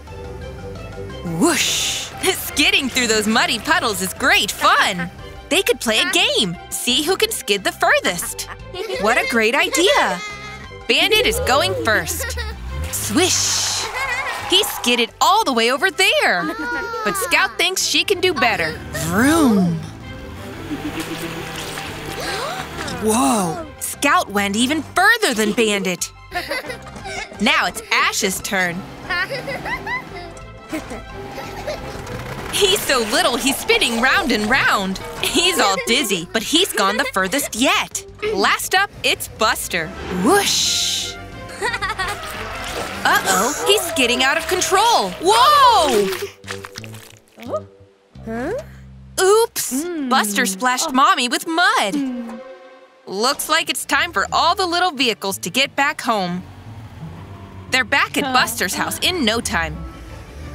Whoosh! Skidding through those muddy puddles is great fun! They could play a game, see who can skid the furthest. What a great idea! Bandit is going first. Swish! He skidded all the way over there. But Scout thinks she can do better. Vroom! Whoa! Scout went even further than Bandit. Now it's Ash's turn. He's so little, he's spinning round and round. He's all dizzy, but he's gone the furthest yet. Last up, it's Buster. Whoosh! Uh-oh, he's getting out of control. Whoa! Oops! Hmm. Buster splashed Mommy with mud. Looks like it's time for all the little vehicles to get back home. They're back at Buster's house in no time.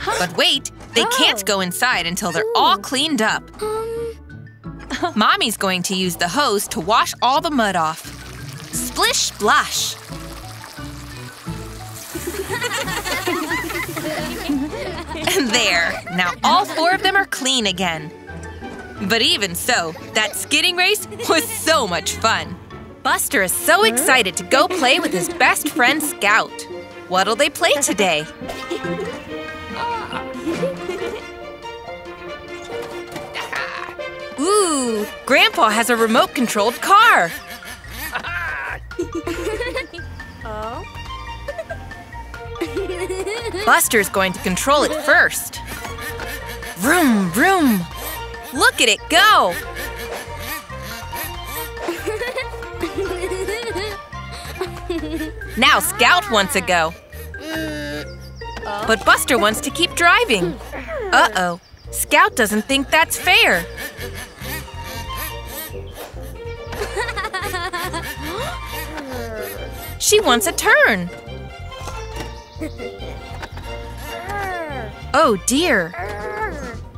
But wait, they can't oh. go inside until they're all cleaned up. Um. Mommy's going to use the hose to wash all the mud off. Splish splash! And there, now all four of them are clean again. But even so, that skidding race was so much fun. Buster is so excited to go play with his best friend Scout. What'll they play today? Ooh, Grandpa has a remote controlled car. Oh. Buster's going to control it first. Vroom, vroom. Look at it go. Now Scout wants to go. But Buster wants to keep driving. Uh-oh. Scout doesn't think that's fair. She wants a turn. Oh dear.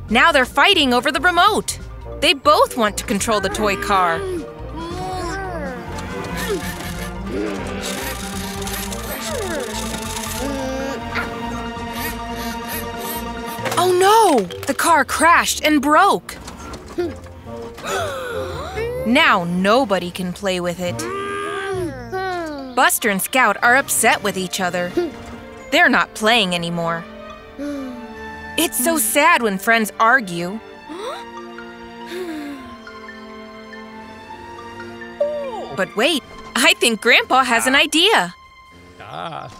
Now they're fighting over the remote. They both want to control the toy car. Oh no! The car crashed and broke. Now nobody can play with it. Buster and Scout are upset with each other. They're not playing anymore. It's so sad when friends argue. But wait, I think Grandpa has an idea. Ah.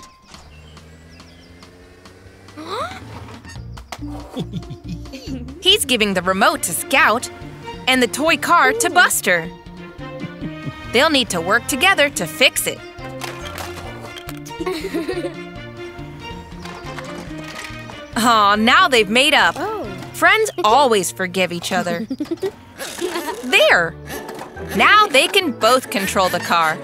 He's giving the remote to Scout and the toy car to Buster. They'll need to work together to fix it. Aw, now they've made up. Oh. Friends always forgive each other. there! Now they can both control the car.